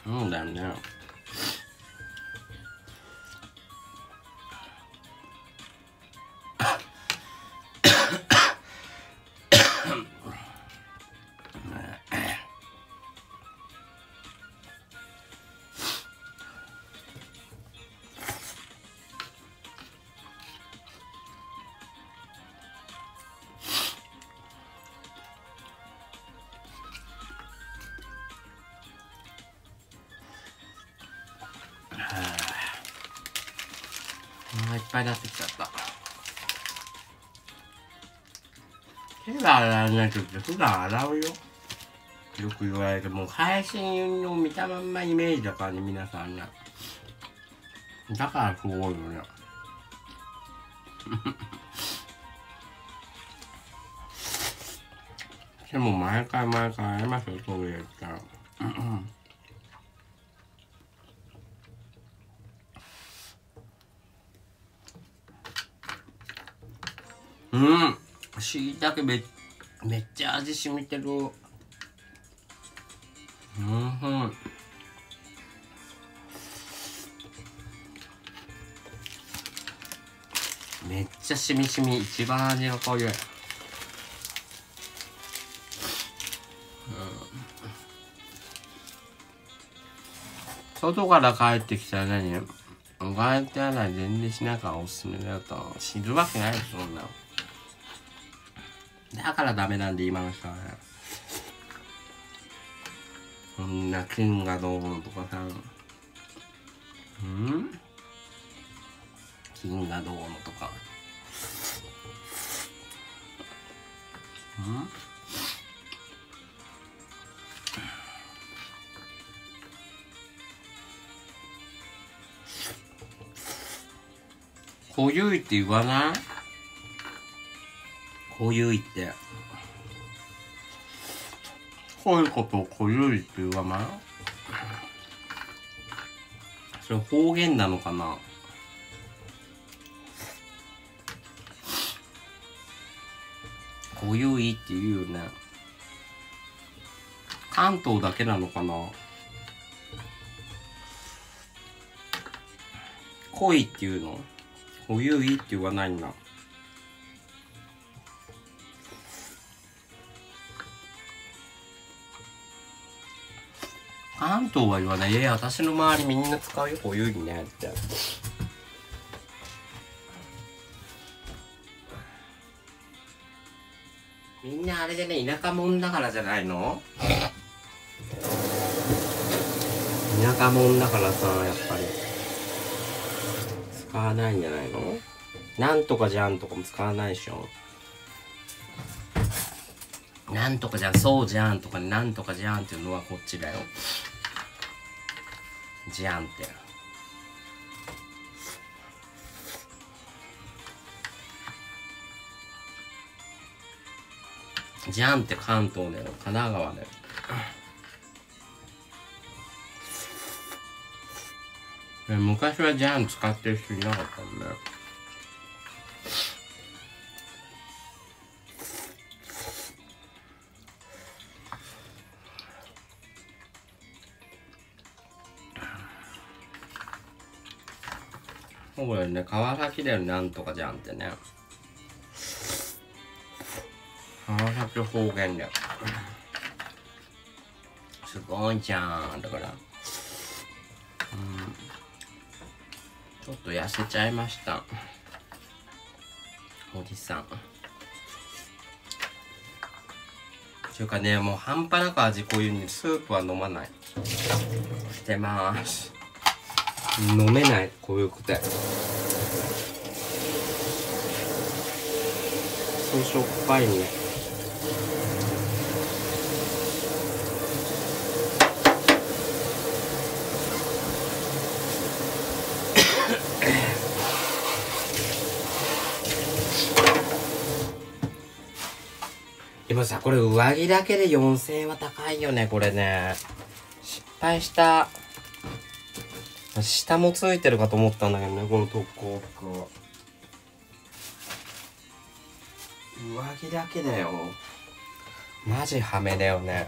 そうだよね。いっぱいになってきちゃった。手が洗わないとって普段洗うよ。よく言われてもう配信を見たまんまイメージだからね皆さんねだからすごいよね。でも毎回毎回会いますよそう言ったらめめっちゃ味しみてる。うんうん。めっちゃしみしみ一番味が濃い、うん、外から帰ってきたら何？おがえて洗い。全然しないからおすすめだと。知るわけないでしょそんなの。だからダメなん。で今の人はねこん。な金がどうのとかさん。金がどうのとかうん。濃ゆいって言わない濃ゆいって。濃いことを濃ゆいって言わないそれ方言なのかな？こういって言うよね。関東だけなのかな？恋っていうの？こういういって言わないんだ関東は言わない。え私の周りみんな使うよ。こういうにね。って。みんなあれでね田舎者だからじゃないの？田舎者だからさやっぱり。使わないんじゃないの？なんとかじゃんとかも使わないでしょ。なんとかじゃんそうじゃんとかなんとかじゃんっていうのはこっちだよ。じゃんってじゃんって関東だよ神奈川だよえ昔はジャン使ってる人いなかったんだよ。ね川崎だよなんとかじゃんってね。川崎方言だよすごいじゃんだから。ちょっと痩せちゃいました。おじさん。っていうかねもう半端なく味濃いうにスープは飲まない。してます。飲めないこういうくてそうしょっぱいねでもさこれ上着だけで4000円は高いよねこれね。失敗した。下もついてるかと思ったんだけどねこの特攻。服上着だけだよ。マジハメだよね。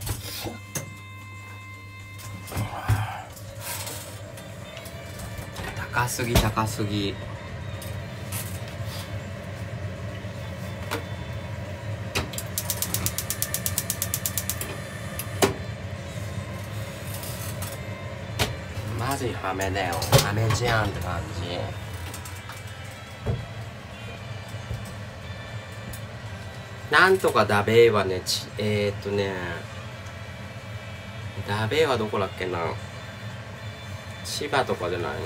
高すぎ高すぎマジハメだよ。ハメじゃんって感じ。なんとかダベーはねちえー、っとねダベーはどこだっけな。千葉とかじゃないの？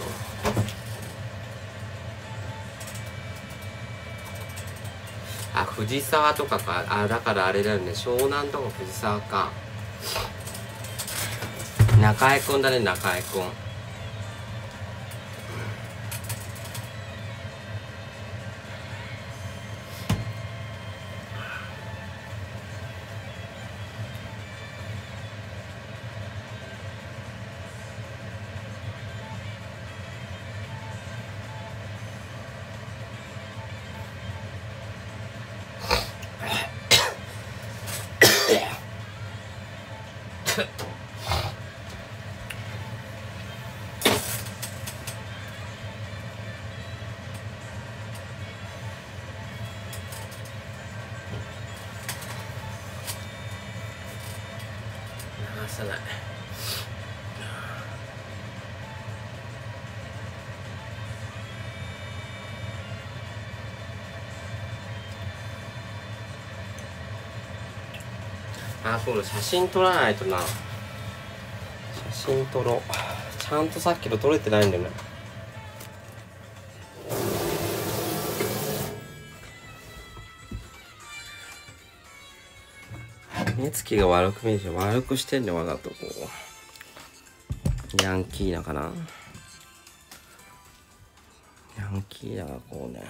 あ藤沢とかか。あだからあれだよね。湘南とか藤沢か。中江くんだね中江くあそうだ写真撮らないとな。写真撮ろう。ちゃんとさっきの撮れてないんだよね。目つきが悪く見えて悪くしてんねわざとこう。ヤンキーだかなヤンキーだからこうね。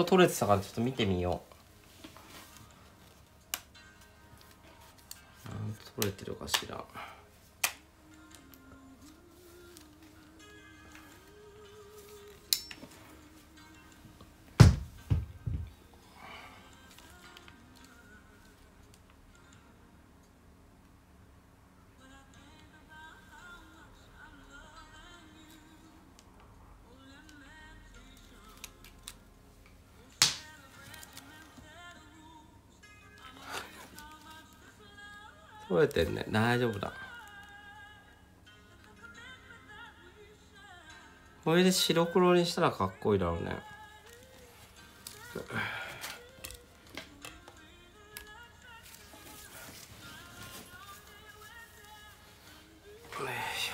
ゃんと取れてたからちょっと見てみよ取れてんね。大丈夫だ。これで白黒にしたらかっこいいだろうね。よいし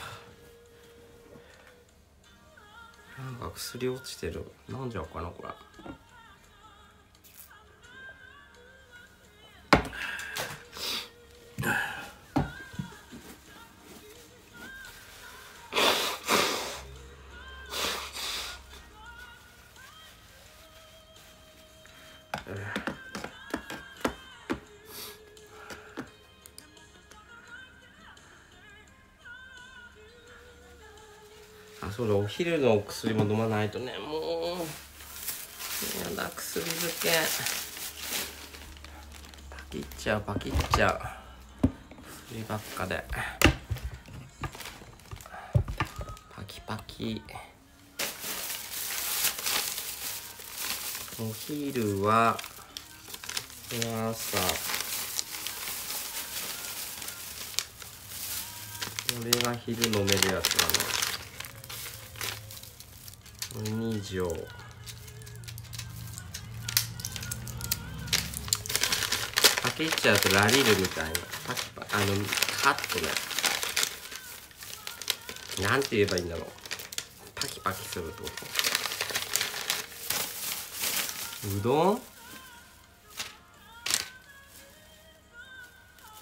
ょ。なんか薬落ちてる。なんじゃうかなこれ。あそうだお昼の薬も飲まないとねもうやだ薬漬け。パキっちゃうパキっちゃう。薬ばっかで。パキパキ。お昼は朝。これが昼飲めるやつだねこれ2錠パキっちゃうとラリルみたいな。パキパあのカッとねなんて言えばいいんだろう。パキパキするってこと？うどん？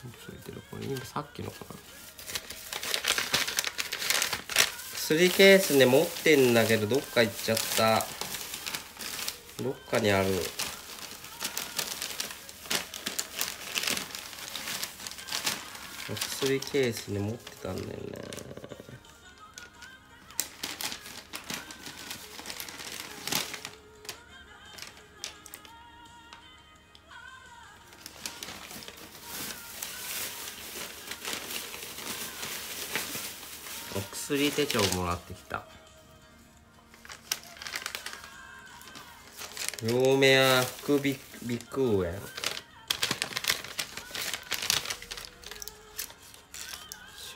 ついてる。これ今さっきのかな薬ケースね持ってんだけどどっか行っちゃった。どっかにある。お薬ケースね持ってたんだよね。薬手帳もらってきた。両目や副鼻鼻腔炎。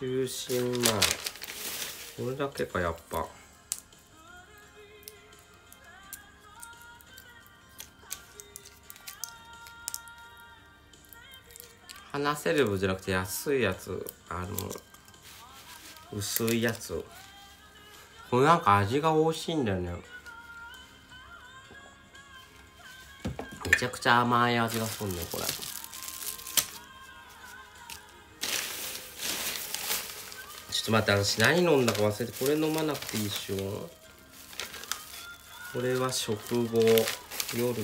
就寝前。これだけかやっぱ。話せるじゃなくて安いやつあの薄いやつこれなんか味が美味しいんだよね。めちゃくちゃ甘い味がするねこれ。ちょっと待って私何飲んだか忘れてこれ飲まなくていいっしょ。これは食後夜飲むと。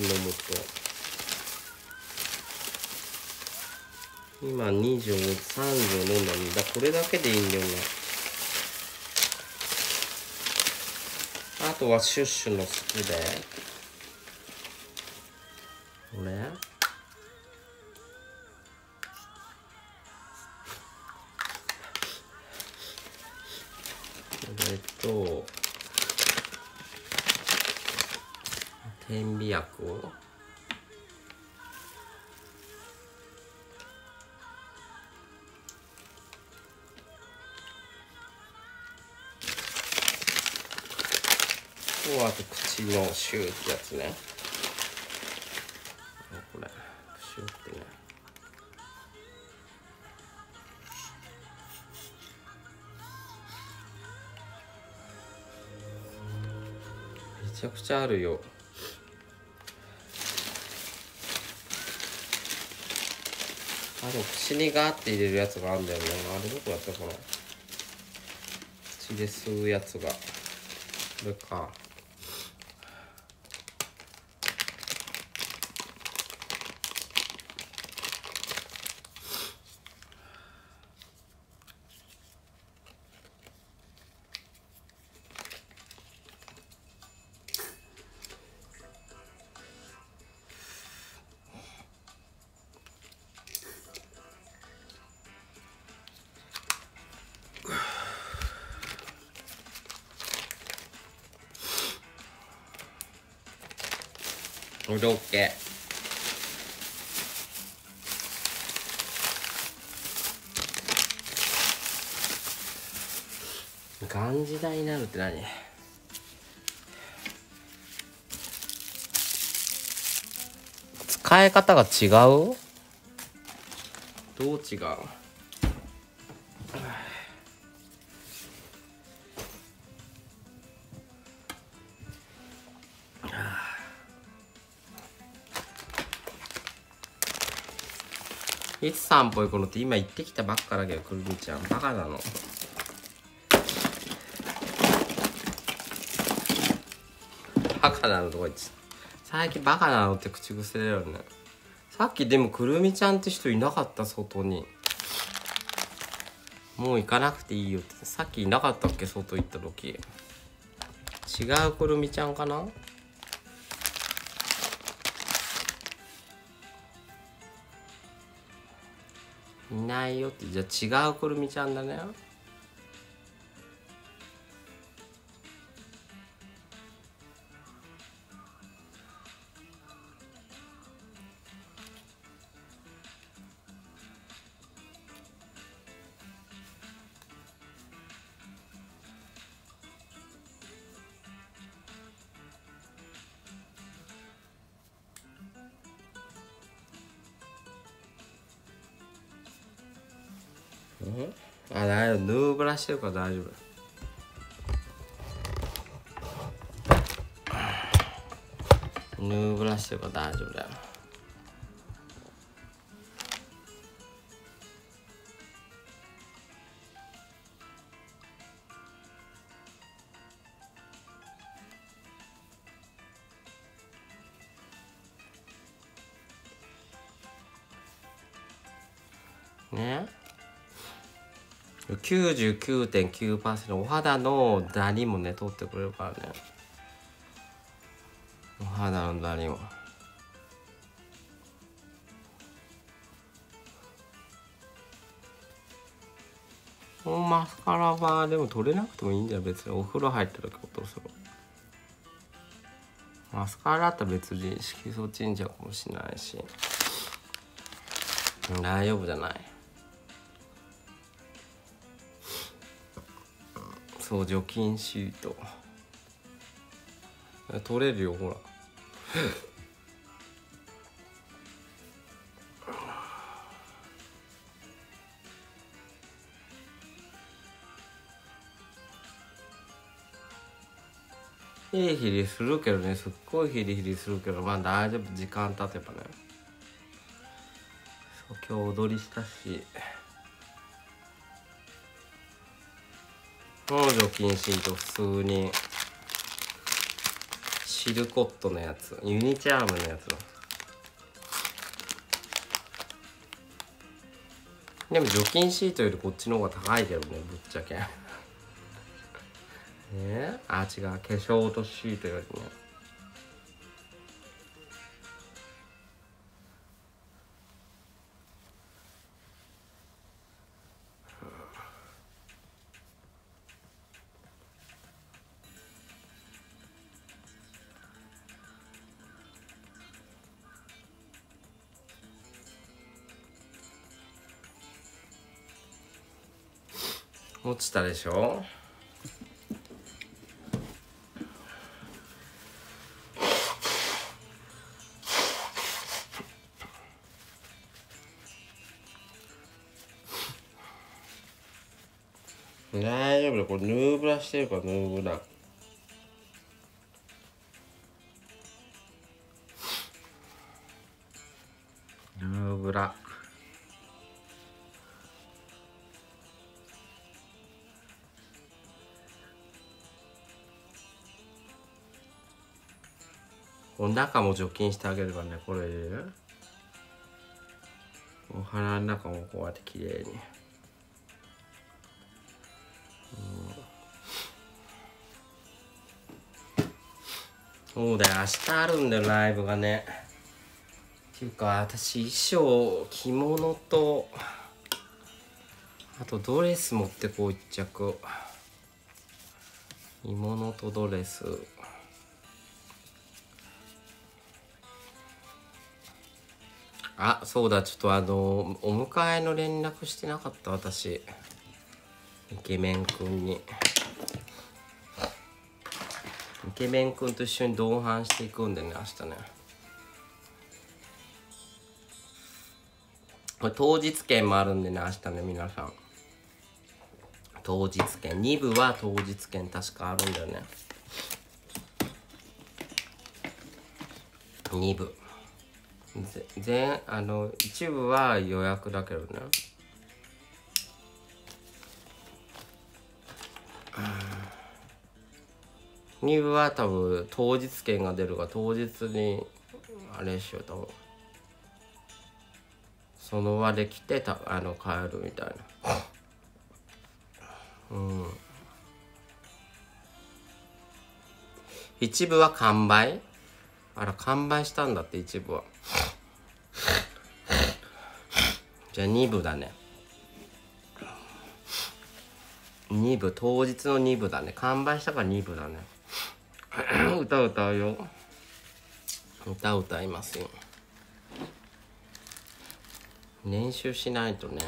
今2錠3錠飲んだんだこれだけでいいんだよね。とはシュッシュのスプレーこれ？これと点鼻薬を？とあと口のシューってやつね。これ。シューってね。めちゃくちゃあるよ。あでも口にガーって入れるやつがあるんだよね。あれどこやったかな。口で吸うやつが。これか。これで OK がんじ代になるって何？使い方が違う？どう違う？いつ散歩行くのって今行ってきたばっかだけどくるみちゃんバカなの。バカなのとか言って最近バカなのって口癖だよね。さっきでもくるみちゃんって人いなかった外に。もう行かなくていいよって。さっきいなかったっけ外行った時。違うくるみちゃんかな？じゃあ違うくるみちゃんだね。断してるから大丈夫。ヌーブラしてるから大丈夫だよ。99.9%お肌のダニもね取ってくれるからね。お肌のダニも。マスカラはでも取れなくてもいいんだよ別に。お風呂入ってるってことするマスカラだったら別に色素沈着もしないし。大丈夫じゃない？そう除菌シート。取れるよほら。ヒリヒリするけどね。すっごいヒリヒリするけどまあ大丈夫。時間経てばね。そう今日踊りしたし。もう除菌シート普通に。シルコットのやつ。ユニチャームのやつ。でも除菌シートよりこっちの方が高いけどねぶっちゃけ。え あ違う。化粧落としシートよりね。落ちたでしょ大丈夫だ。これヌーブラしてるからヌーブラお中も除菌してあげればねこれでお腹の中もこうやって綺麗に。そうだよ明日あるんだよライブがね。っていうか私衣装着物とあとドレス持ってこう一着。着物とドレス。そうだちょっとあのお迎えの連絡してなかった私。イケメンくんに。イケメンくんと一緒に同伴していくんでね明日ね。これ当日券もあるんでね明日ね皆さん。当日券。2部は当日券確かあるんだよね。2部。全あの一部は予約だけどね。2部は多分当日券が出るから当日にあれしよう多分。その場で来てたあの帰るみたいな。うん。一部は完売？あら完売したんだって一部は。じゃあ2部だね。2部当日の2部だね。完売したから2部だね。歌歌うよ。歌歌いますよ。練習しないとね。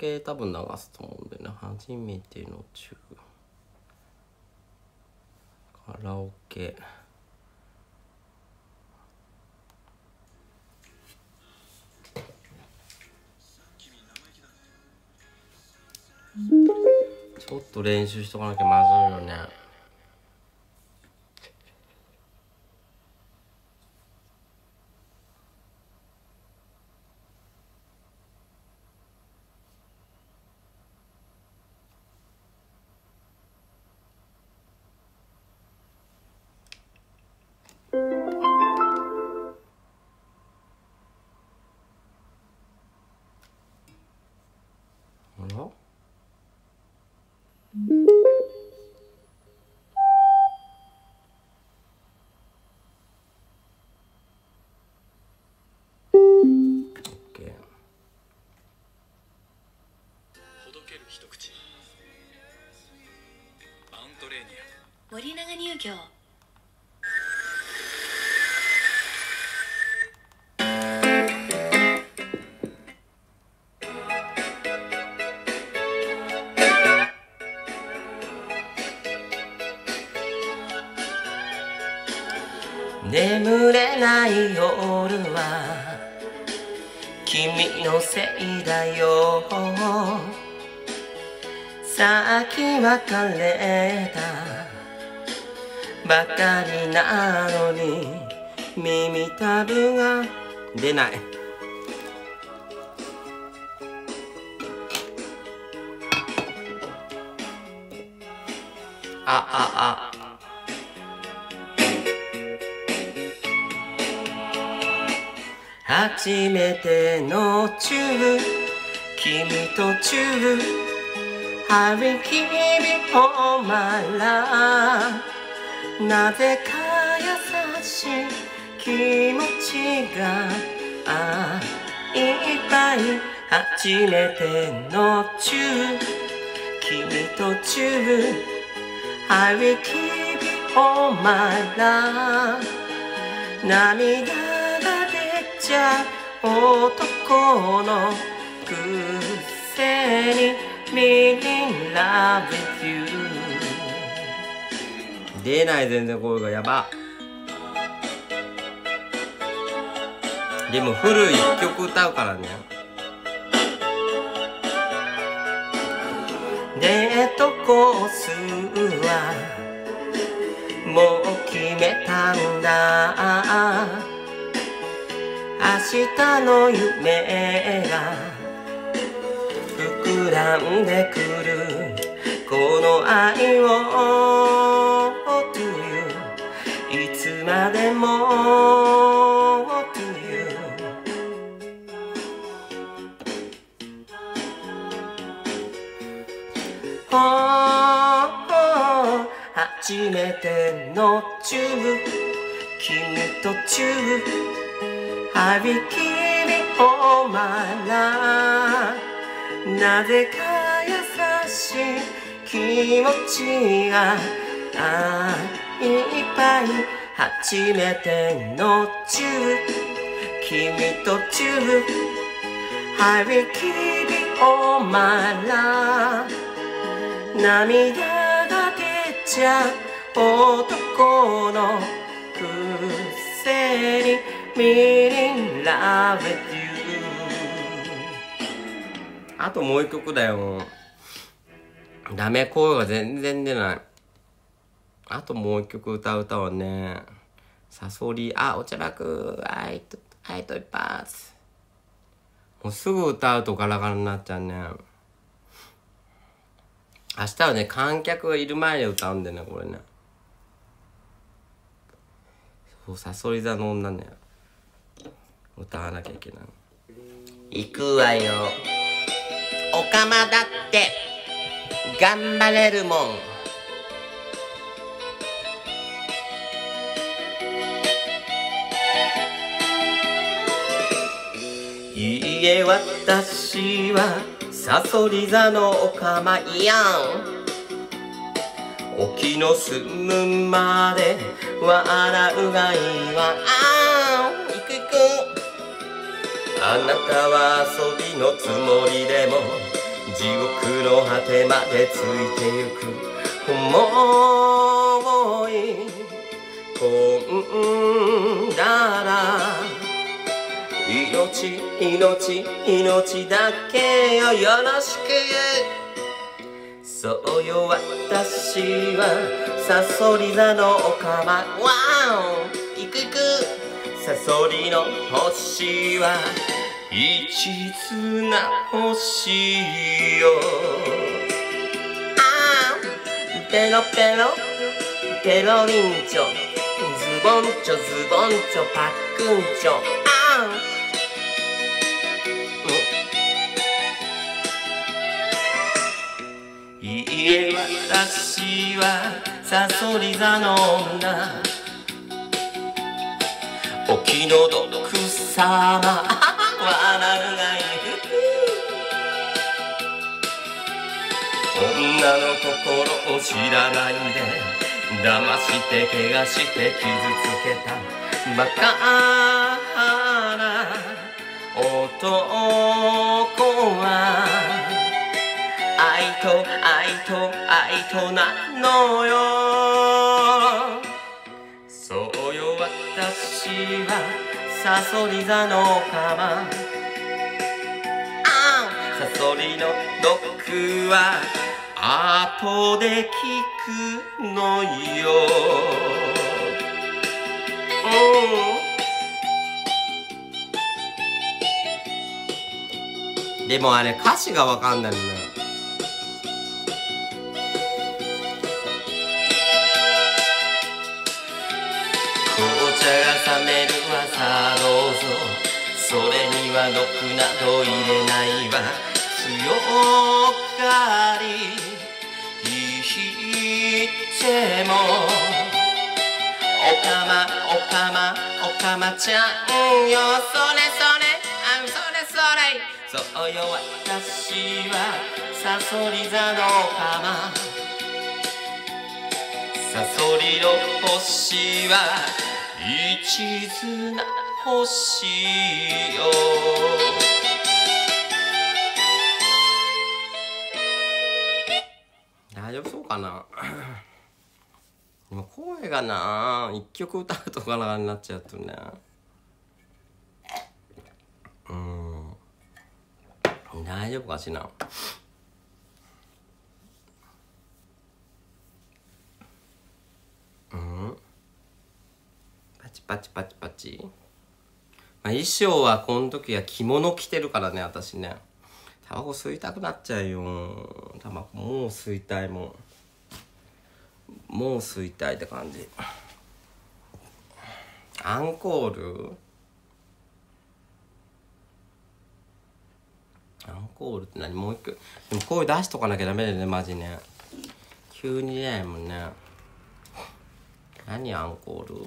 カラオケ多分流すと思うんだよね初めての中。カラオケ。ちょっと練習しとかなきゃまずいよね森永乳業。眠れない夜は君のせいだよ。さっき別れたばかりなのに耳たぶが出ない。あああ。初めてのチュー君とチュー張り切りおまらなぜか優しい気持ちがあいっぱい初めてのチュー君とチュー張り切りおまら涙が出ちゃう男のくせに Me in love with you 出ない全然声がやば。でもフル一曲歌うからね。デートコースはもう決めたんだ。明日の夢が。膨らんでくる。この愛を。でも to you ほ初初めてのチューブ君とチューブ張り切りお前らなぜか優しい気持ちがあいっぱい初めてのチュー君とチューブ張り切りお前ら。涙が出ちゃう男のくせに Meeting love with you あともう一曲だよ。ダメ声が全然出ない。あともう一曲歌う歌はねサソリあお茶楽はいとはいと一発もうすぐ歌うとガラガラになっちゃうね。明日はね観客がいる前で歌うんだよねこれね。そうサソリ座の女ね。歌わなきゃいけない。行くわよ。おかまだって頑張れるもん。いえ私はサソリ座のおかまいやん。沖の澄むまで笑うがいいわ。あーいくいく。あなたは遊びのつもりでも地獄の果てまでついてゆく。思い込んだら命命命だけよよろしく。そうよ私はサソリ座のおかまわおいくいく。サソリの星は一途な星よ。ああペロペロ。ペロリンチョ。ズボンチョズボンチョパックンチョ。ああいえ私はサソリ座の女。お気の毒さま笑うがいい女の心を知らないで騙して怪我して傷つけた。バカな男は愛と愛と愛となのよ。そうよ私はサソリ座のかま。あサソリの毒は後で聞くのよ。うん。でもあれ歌詞がわかんないんだよ茶が冷めるわさどうぞそれには毒など入れないわ強がり言ってもおかまおかまおかまちゃんよそれそれあそれそれそうよ私はサソリ座のかまサソリの星は一途な星よ。大丈夫そうかな？声がな一曲歌うとかなになっちゃうとね。うん。大丈夫かしら？うん。チパチパチパチ、まあ、衣装はこの時は着物着てるからね私ね。タバコ吸いたくなっちゃうよ。タバコもう吸いたいもん。もう吸いたいって感じ。アンコール？アンコールって何？もう一回でも声出しとかなきゃダメだよねマジね。急に出ないもんね。何アンコール？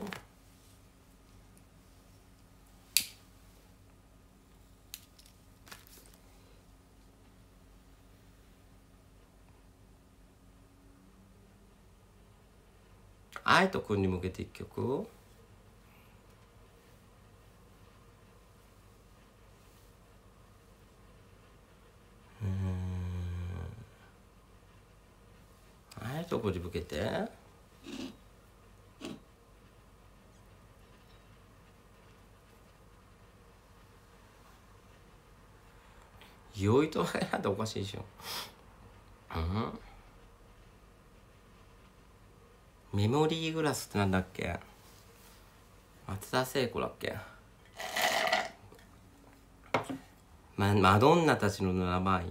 愛と君に向けて一曲。うん。愛と君に向けて？酔いとかなんておかしいでしょ。うん。メモリーグラスってなんだっけ？松田聖子だっけ？ま、マドンナたちの名前？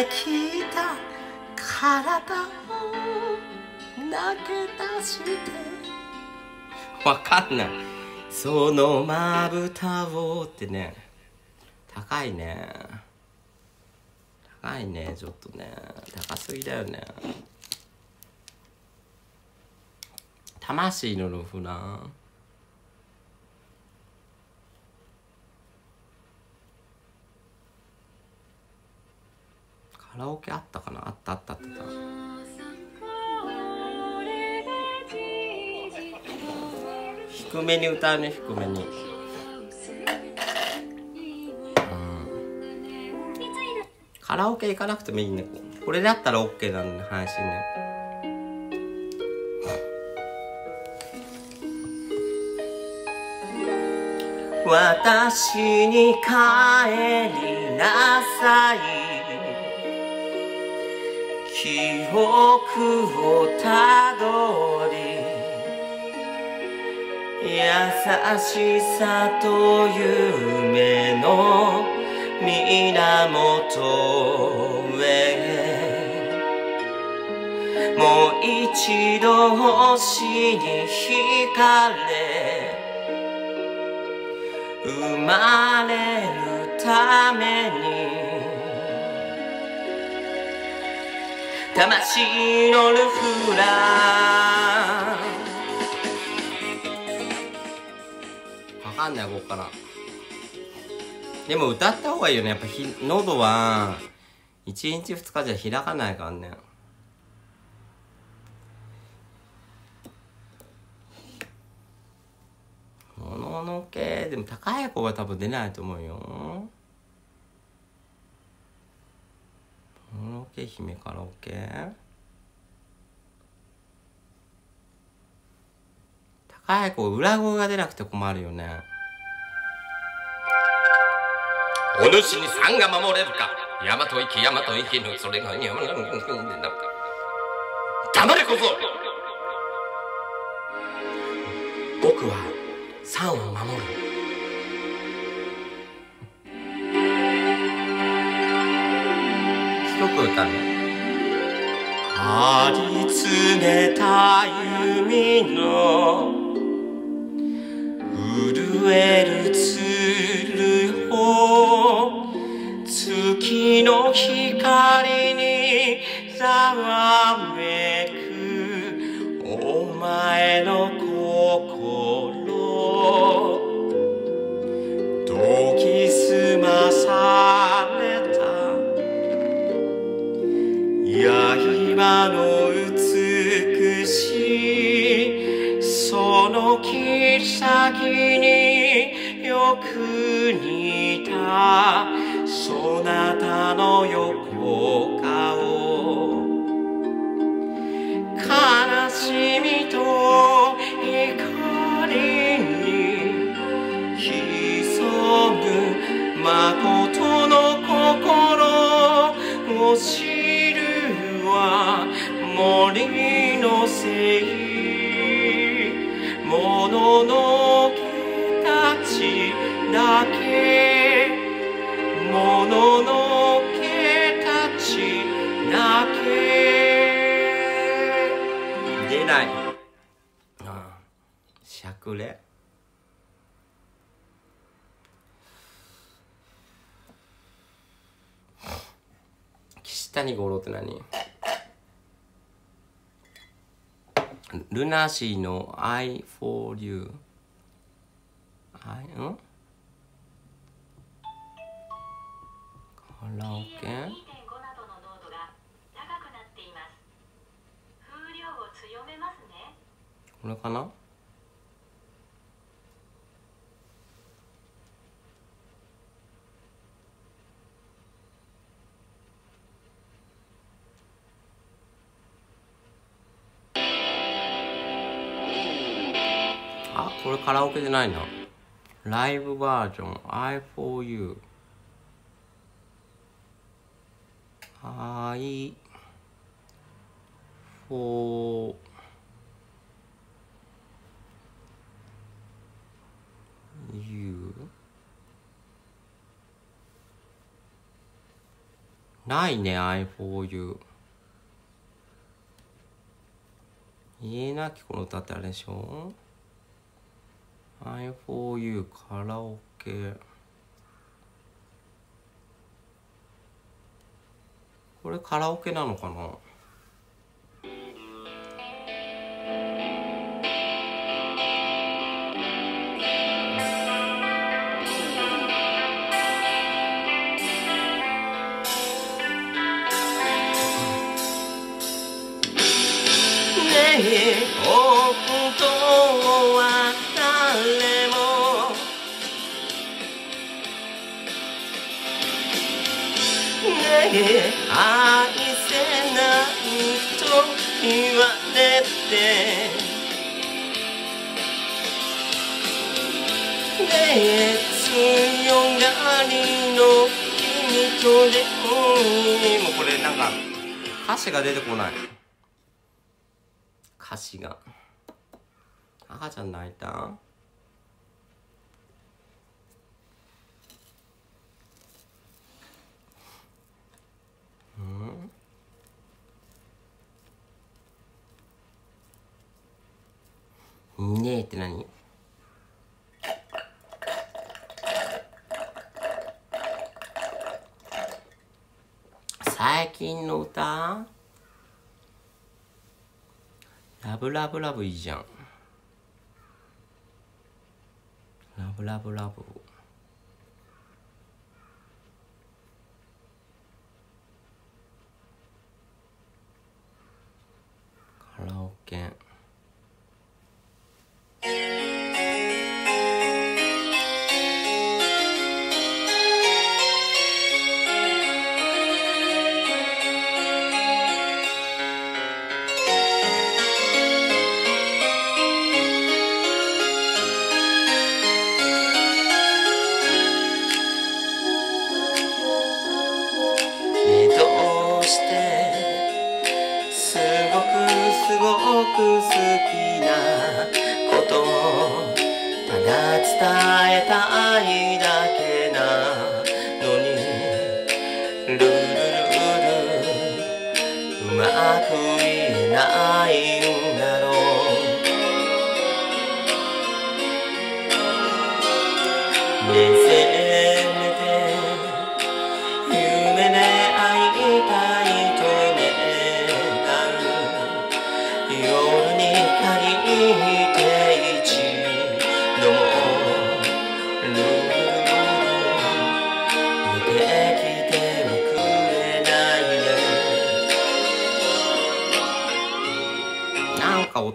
疲れきた体を投げ出して。わかんない。そのまぶたをってね。高いね。高いねちょっとね。高すぎだよね。魂のロフランラオケあったかな？あったあったあったあった。低めに歌うね低めに。カラオケ行かなくてもいいね。これだったら OK なんで話ね 私に帰りなさい記憶をたどり優しさと夢の源へ。もう一度星に惹かれ生まれるために魂のルフラン。わかんないここから。でも歌った方がいいよねやっぱひ喉は。1日2日じゃ開かないからね。もののけ。でも高い子は多分出ないと思うよ。もののけ姫カラオケ。高い子裏声が出なくて困るよね。お主にさんが守れるか。大和行き大和行きのそれがいや黙れこそ僕はサンを守る一句歌うね張り詰めた弓の震える鶴を月の光にざわめくお前の心研ぎ澄まの美しいその切っ先によく似たそなたの横くれ？岸谷五郎って何？ルナシーの I for you I ん？カラオケ？2.5などのあこれカラオケじゃないな。ライブバージョン。I for you I for you ないね I for you 家なきこの歌ってあれでしょ？I4U カラオケ。これカラオケなのかな？言われて。ねえ強がりの君とでももうこれなんか歌詞が出てこない。歌詞が。赤ちゃん泣いた？ねえって何？最近の歌？ラブラブラブいいじゃん。ラブラブラブ。カラオケ。ね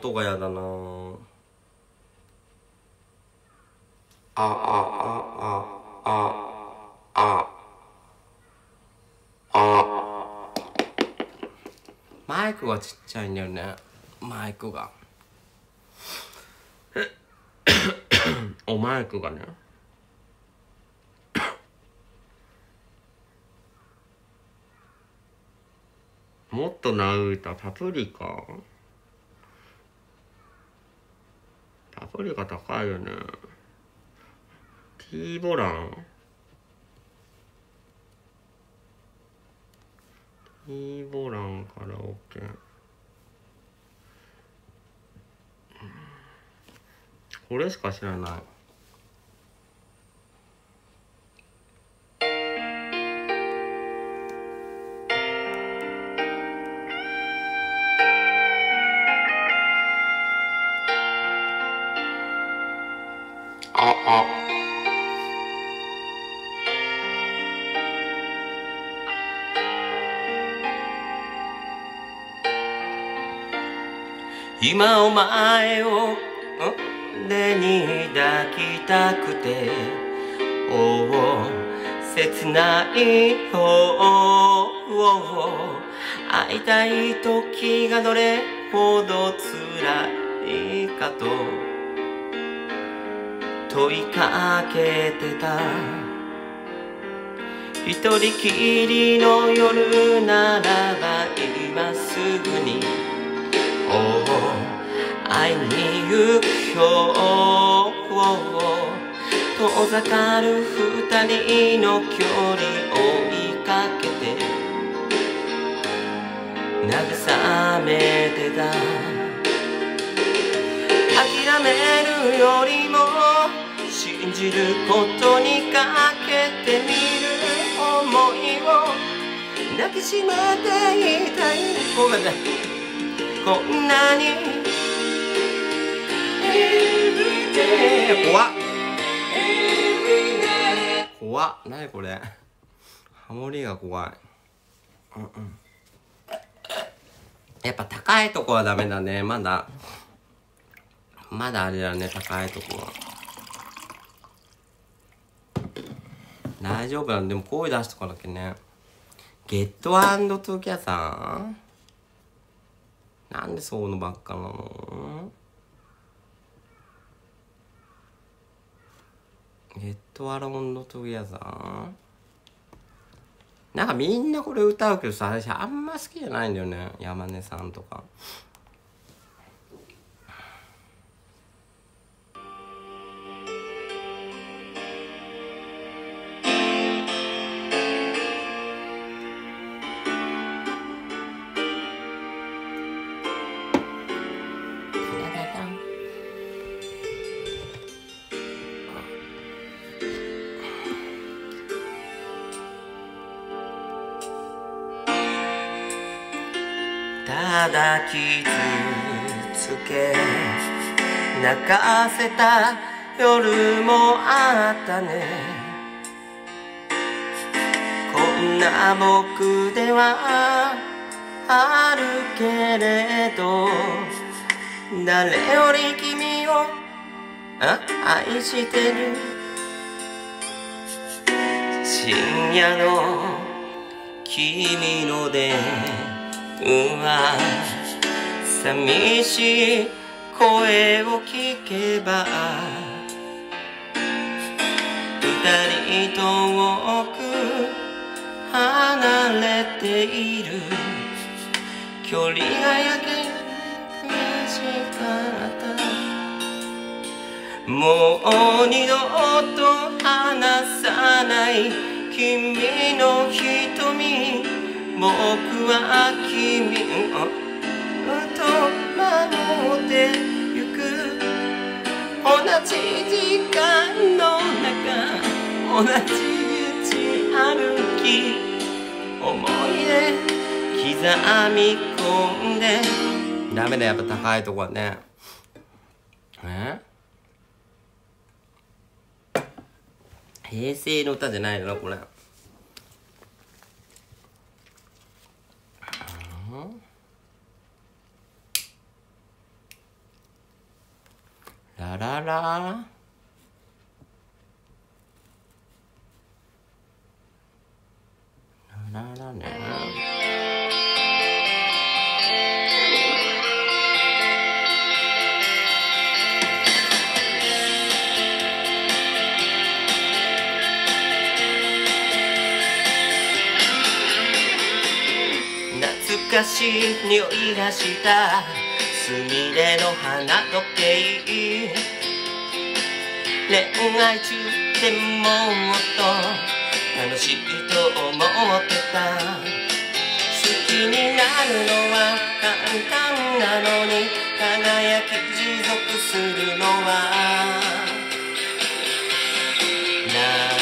音がやだな。ああああああマイクがちっちゃいんだよね。マイクが。おマイクがね。もっとなう歌パプリカ？パプリカ高いよね。ティーボラン。ティーボランカラオケ。これしか知らない。今お前をん。腕に抱きたくておお切ない方会いたい時がどれほど辛いかと問いかけてた。一人きりの夜ならば今すぐに会いに行くよ遠ざかる二人の距離追いかけて。慰めてた。諦めるよりも信じることにかけてみる思いを。抱きしめていたい。ごめんね。こんなに。怖っ。怖っ。何これ。ハモリが怖い。うんうん。やっぱ高いとこはダメだね。まだ。まだあれだね高いとこは。大丈夫なんでも声出しとかなきゃね。 Get together なんでそういうのばっかなの？ Get around together なんかみんなこれ歌うけどさ私あんま好きじゃないんだよね。山根さんとか。傷つけ泣かせた夜もあったね。こんな僕ではあるけれど誰より君を愛してる。深夜の君の電話寂しい声を聞けば二人遠く離れている。距離がやけ悔しかった。もう二度と離さない君の瞳。僕は君をと守ってゆく。同じ時間の中同じ道歩き。思い出刻み込んで。ダメだやっぱ高いとこはね。え？平成の歌じゃないのこれ。ラララ。ラララね。懐かしい匂いがした。すみれの花時計恋愛中でもっと楽しいと思ってた。好きになるのは簡単なのに輝き持続するのは。ラ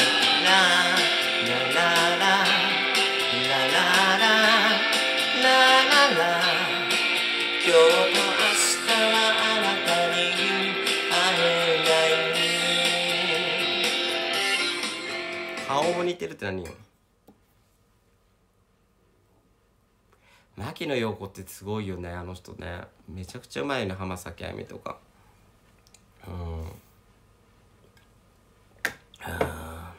てるって何よ？牧野陽子ってすごいよねあの人ね。めちゃくちゃうまいよね浜崎あゆみとか。うん。あ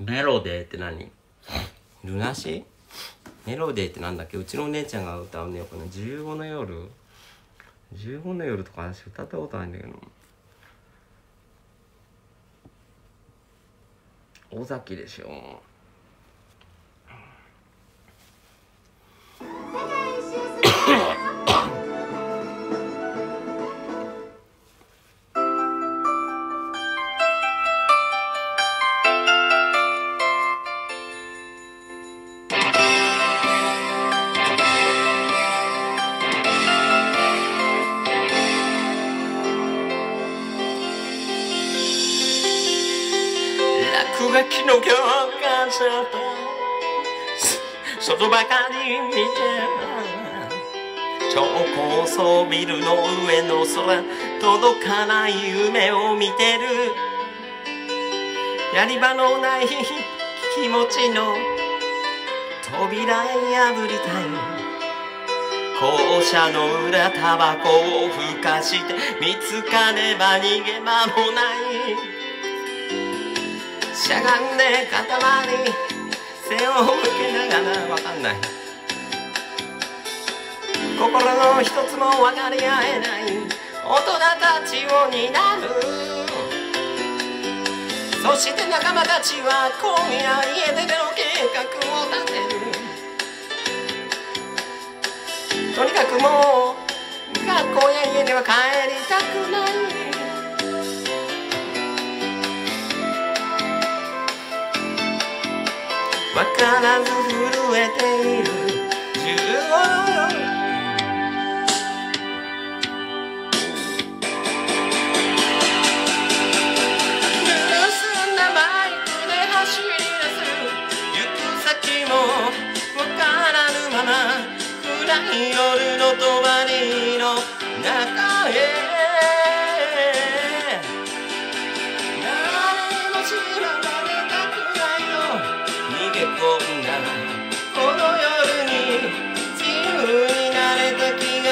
メロデーって何？ルナシ？ーメロデーってなんだっけ？うちのお姉ちゃんが歌うねよくね。15の夜。15の夜とか私歌ったことないんだけど。尾崎でしょ。ビルの上の空届かない夢を見てる。やり場のない気持ちの扉へ破りたい。校舎の裏タバコをふかして見つかれば逃げ場もない。しゃがんで肩周り背を向けながら。わかんない。心の一つも分かり合えない大人たちを担う。そして仲間たちは今夜家出の計画を立てる。とにかくもう学校や家には帰りたくない。わからず震えている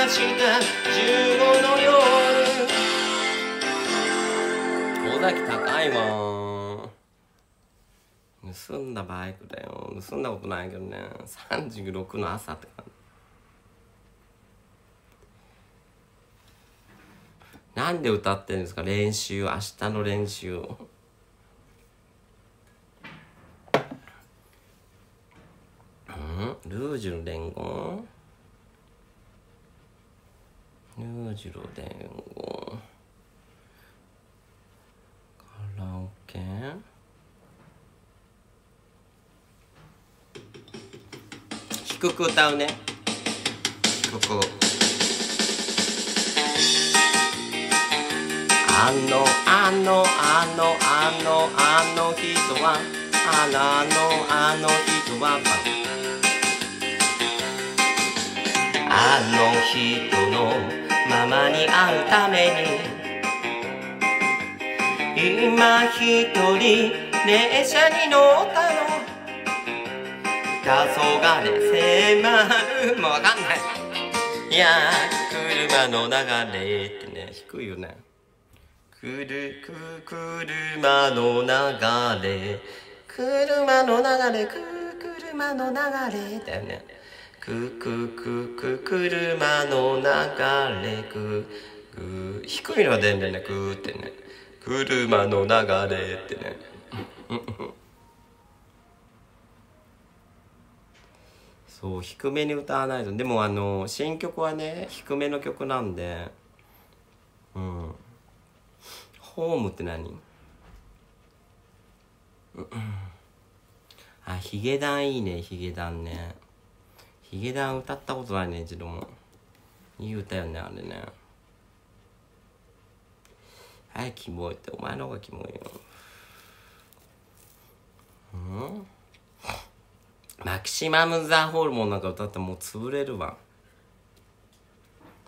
した15の夜。尾崎高いわ盗んだバイクだよ。盗んだことないけどね。36の朝って感じ。なんで歌ってるんですか？練習。明日の練習うん？ルージュの伝言？ルージュの伝言カラオケ。低く歌うね。低くあのあのあのあのあの人はあのあのあの人は。あの人のままに会うために今一人列車に乗ったの黄昏迫るもうわかんないいや車の流れってね低いよねくるく車の流れ車の流れく車の流れだよねくくくく車の流れくく低いのが出んだよねくってね車の流れってねそう低めに歌わないとでもあの新曲はね低めの曲なんでうんホームって何あヒゲダンいいねヒゲダンねヒゲダン歌ったことないね一度も。いい歌よねあれね。はいキモいってお前の方がキモいよ。うん？マキシマム・ザ・ホルモンなんか歌ってもう潰れるわ。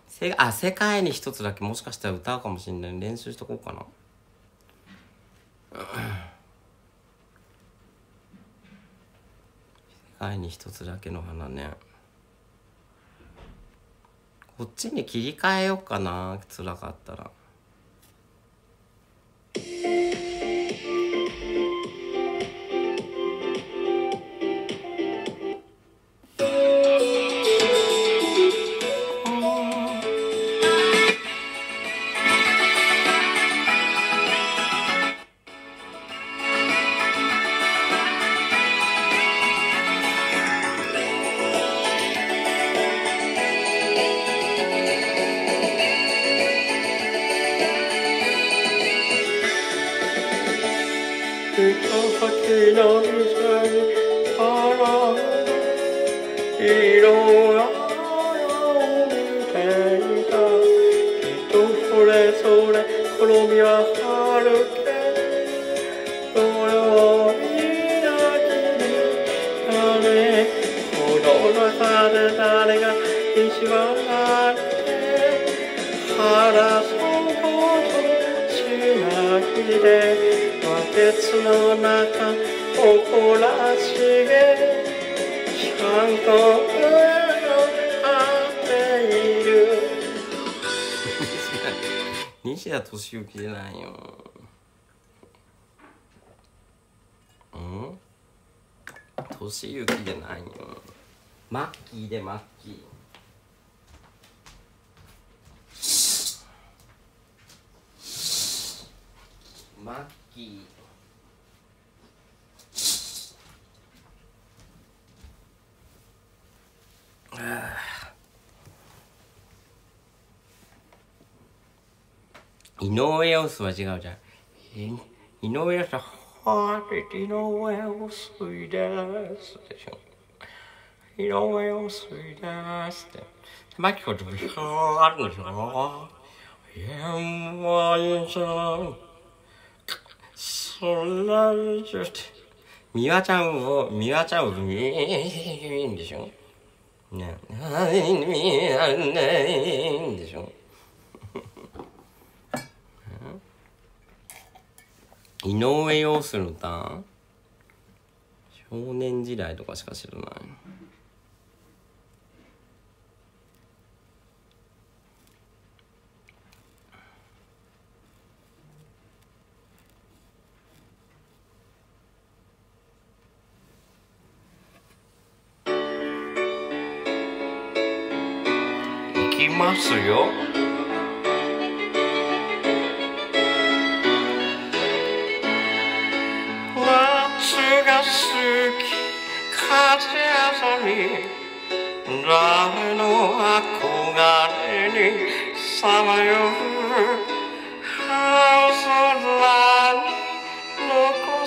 せあ世界に一つだけもしかしたら歌うかもしれない。練習しとこうかな。世界に一つだけの花ね。こっちに切り替えようかな。辛かったら。誇らしげちゃんと上を張っている 西田敏行じゃないよ。うん？敏行じゃないよ。マッキーでマッキー。マッキー。井上陽水は違うじゃん。い井上陽水は「はー井上陽水です」でしょ井上陽水ですってマキコと一緒あるんでしょいやもう。さんそんなにちょっと美和ちゃんを美和ちゃんを見いんでしょね。見らないんでしょ井上陽水の歌少年時代とかしか知らない。行きますよ。風あざみ誰の憧れにさまよう青空に残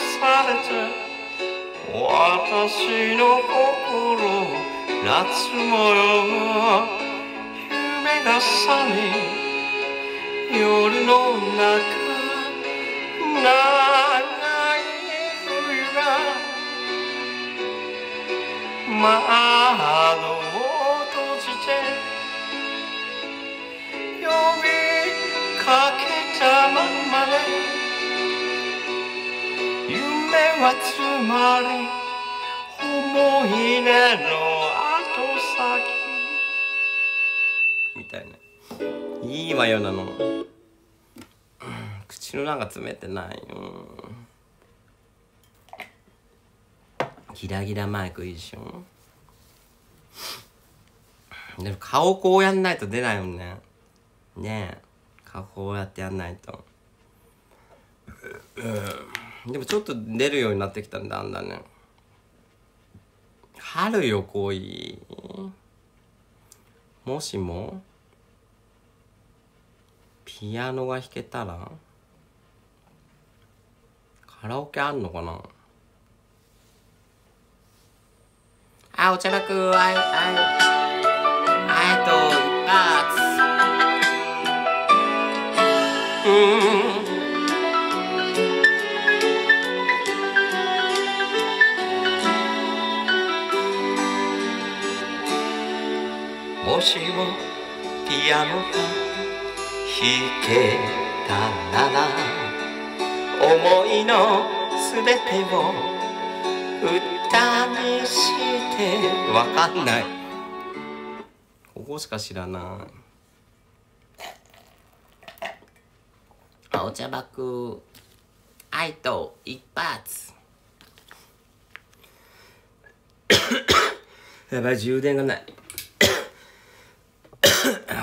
されて私の心夏模様夢が覚め夜の中長窓を閉じて呼びかけたまんまで夢はつまり思い出の後先。みたいな。いいわよなの。口の中詰めてない。よギラギラマイクいいでも顔こうやんないと出ないもんね。ねえ。顔こうやってやんないと。でもちょっと出るようになってきたんだあんだね。春よ恋もしもピアノが弾けたらカラオケあんのかな？あお茶楽あいあいあいと一発うん。もしもピアノが弾けたなら思いのすべてを歌にして。わかんない。ここしか知らない。あお茶爆愛と一発。やばい充電がない。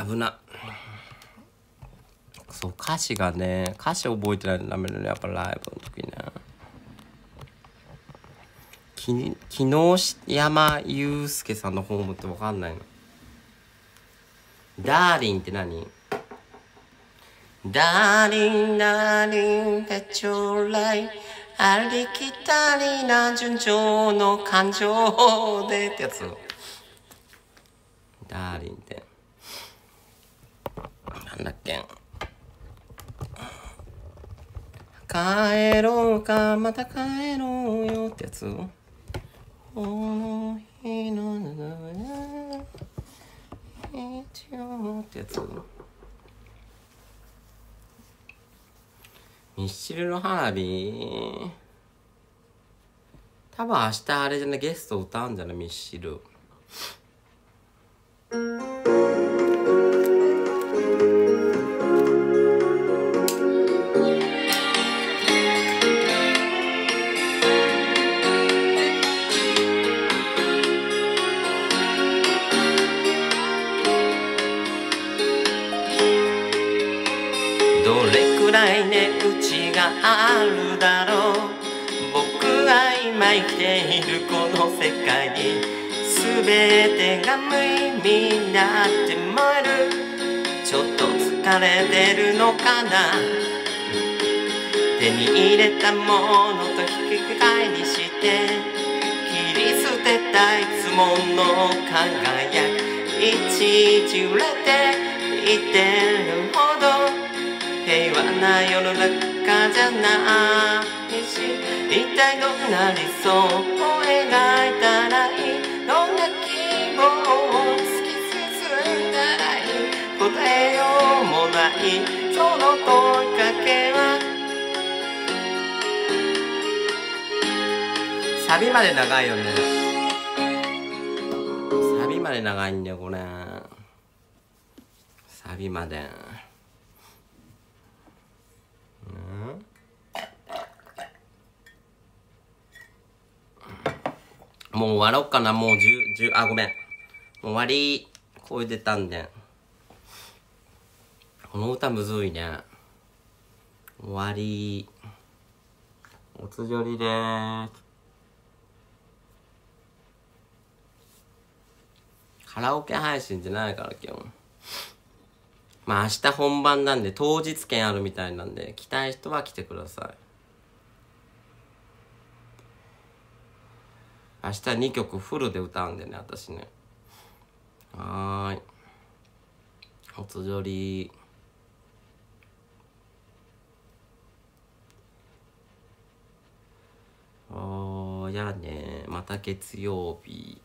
危な。そう歌詞がね歌詞覚えてないとダメだね。やっぱライブの時ねき昨日山祐介さんのホームってわかんないの？ダーリンって何？ダーリンダーリンで将来ありきたりな純情の感情でってやつ。ダーリンって。なんだっけ？帰ろうかまた帰ろうよってやつ。この日の流れ一応ってやつミッシルの花火。多分明日あれじゃない？ゲスト歌うんじゃない？ミッシル。あるだろう僕が今生きているこの世界に全てが無意味になって燃えるちょっと疲れてるのかな手に入れたものと引き換えにして切り捨てたいつもの輝きいちいち売れていってるほど平和な世の中じゃない。し一体どんな理想を描いたらいいどんな希望を突き進んだらいい。答えようもないその問いかけは。サビまで長いよね。サビまで長いんだよこれ。サビまでうんもう終わろっかな。もう10あごめん。もう終わり。声出たんで。この歌むずいね。終わり。おつじょりでーす。カラオケ配信じゃないから今日まあ明日本番なんで当日券あるみたいなんで来たい人は来てください。明日2曲フルで歌うんでね私ね。はーい。おつじょり。おーやね。また月曜日。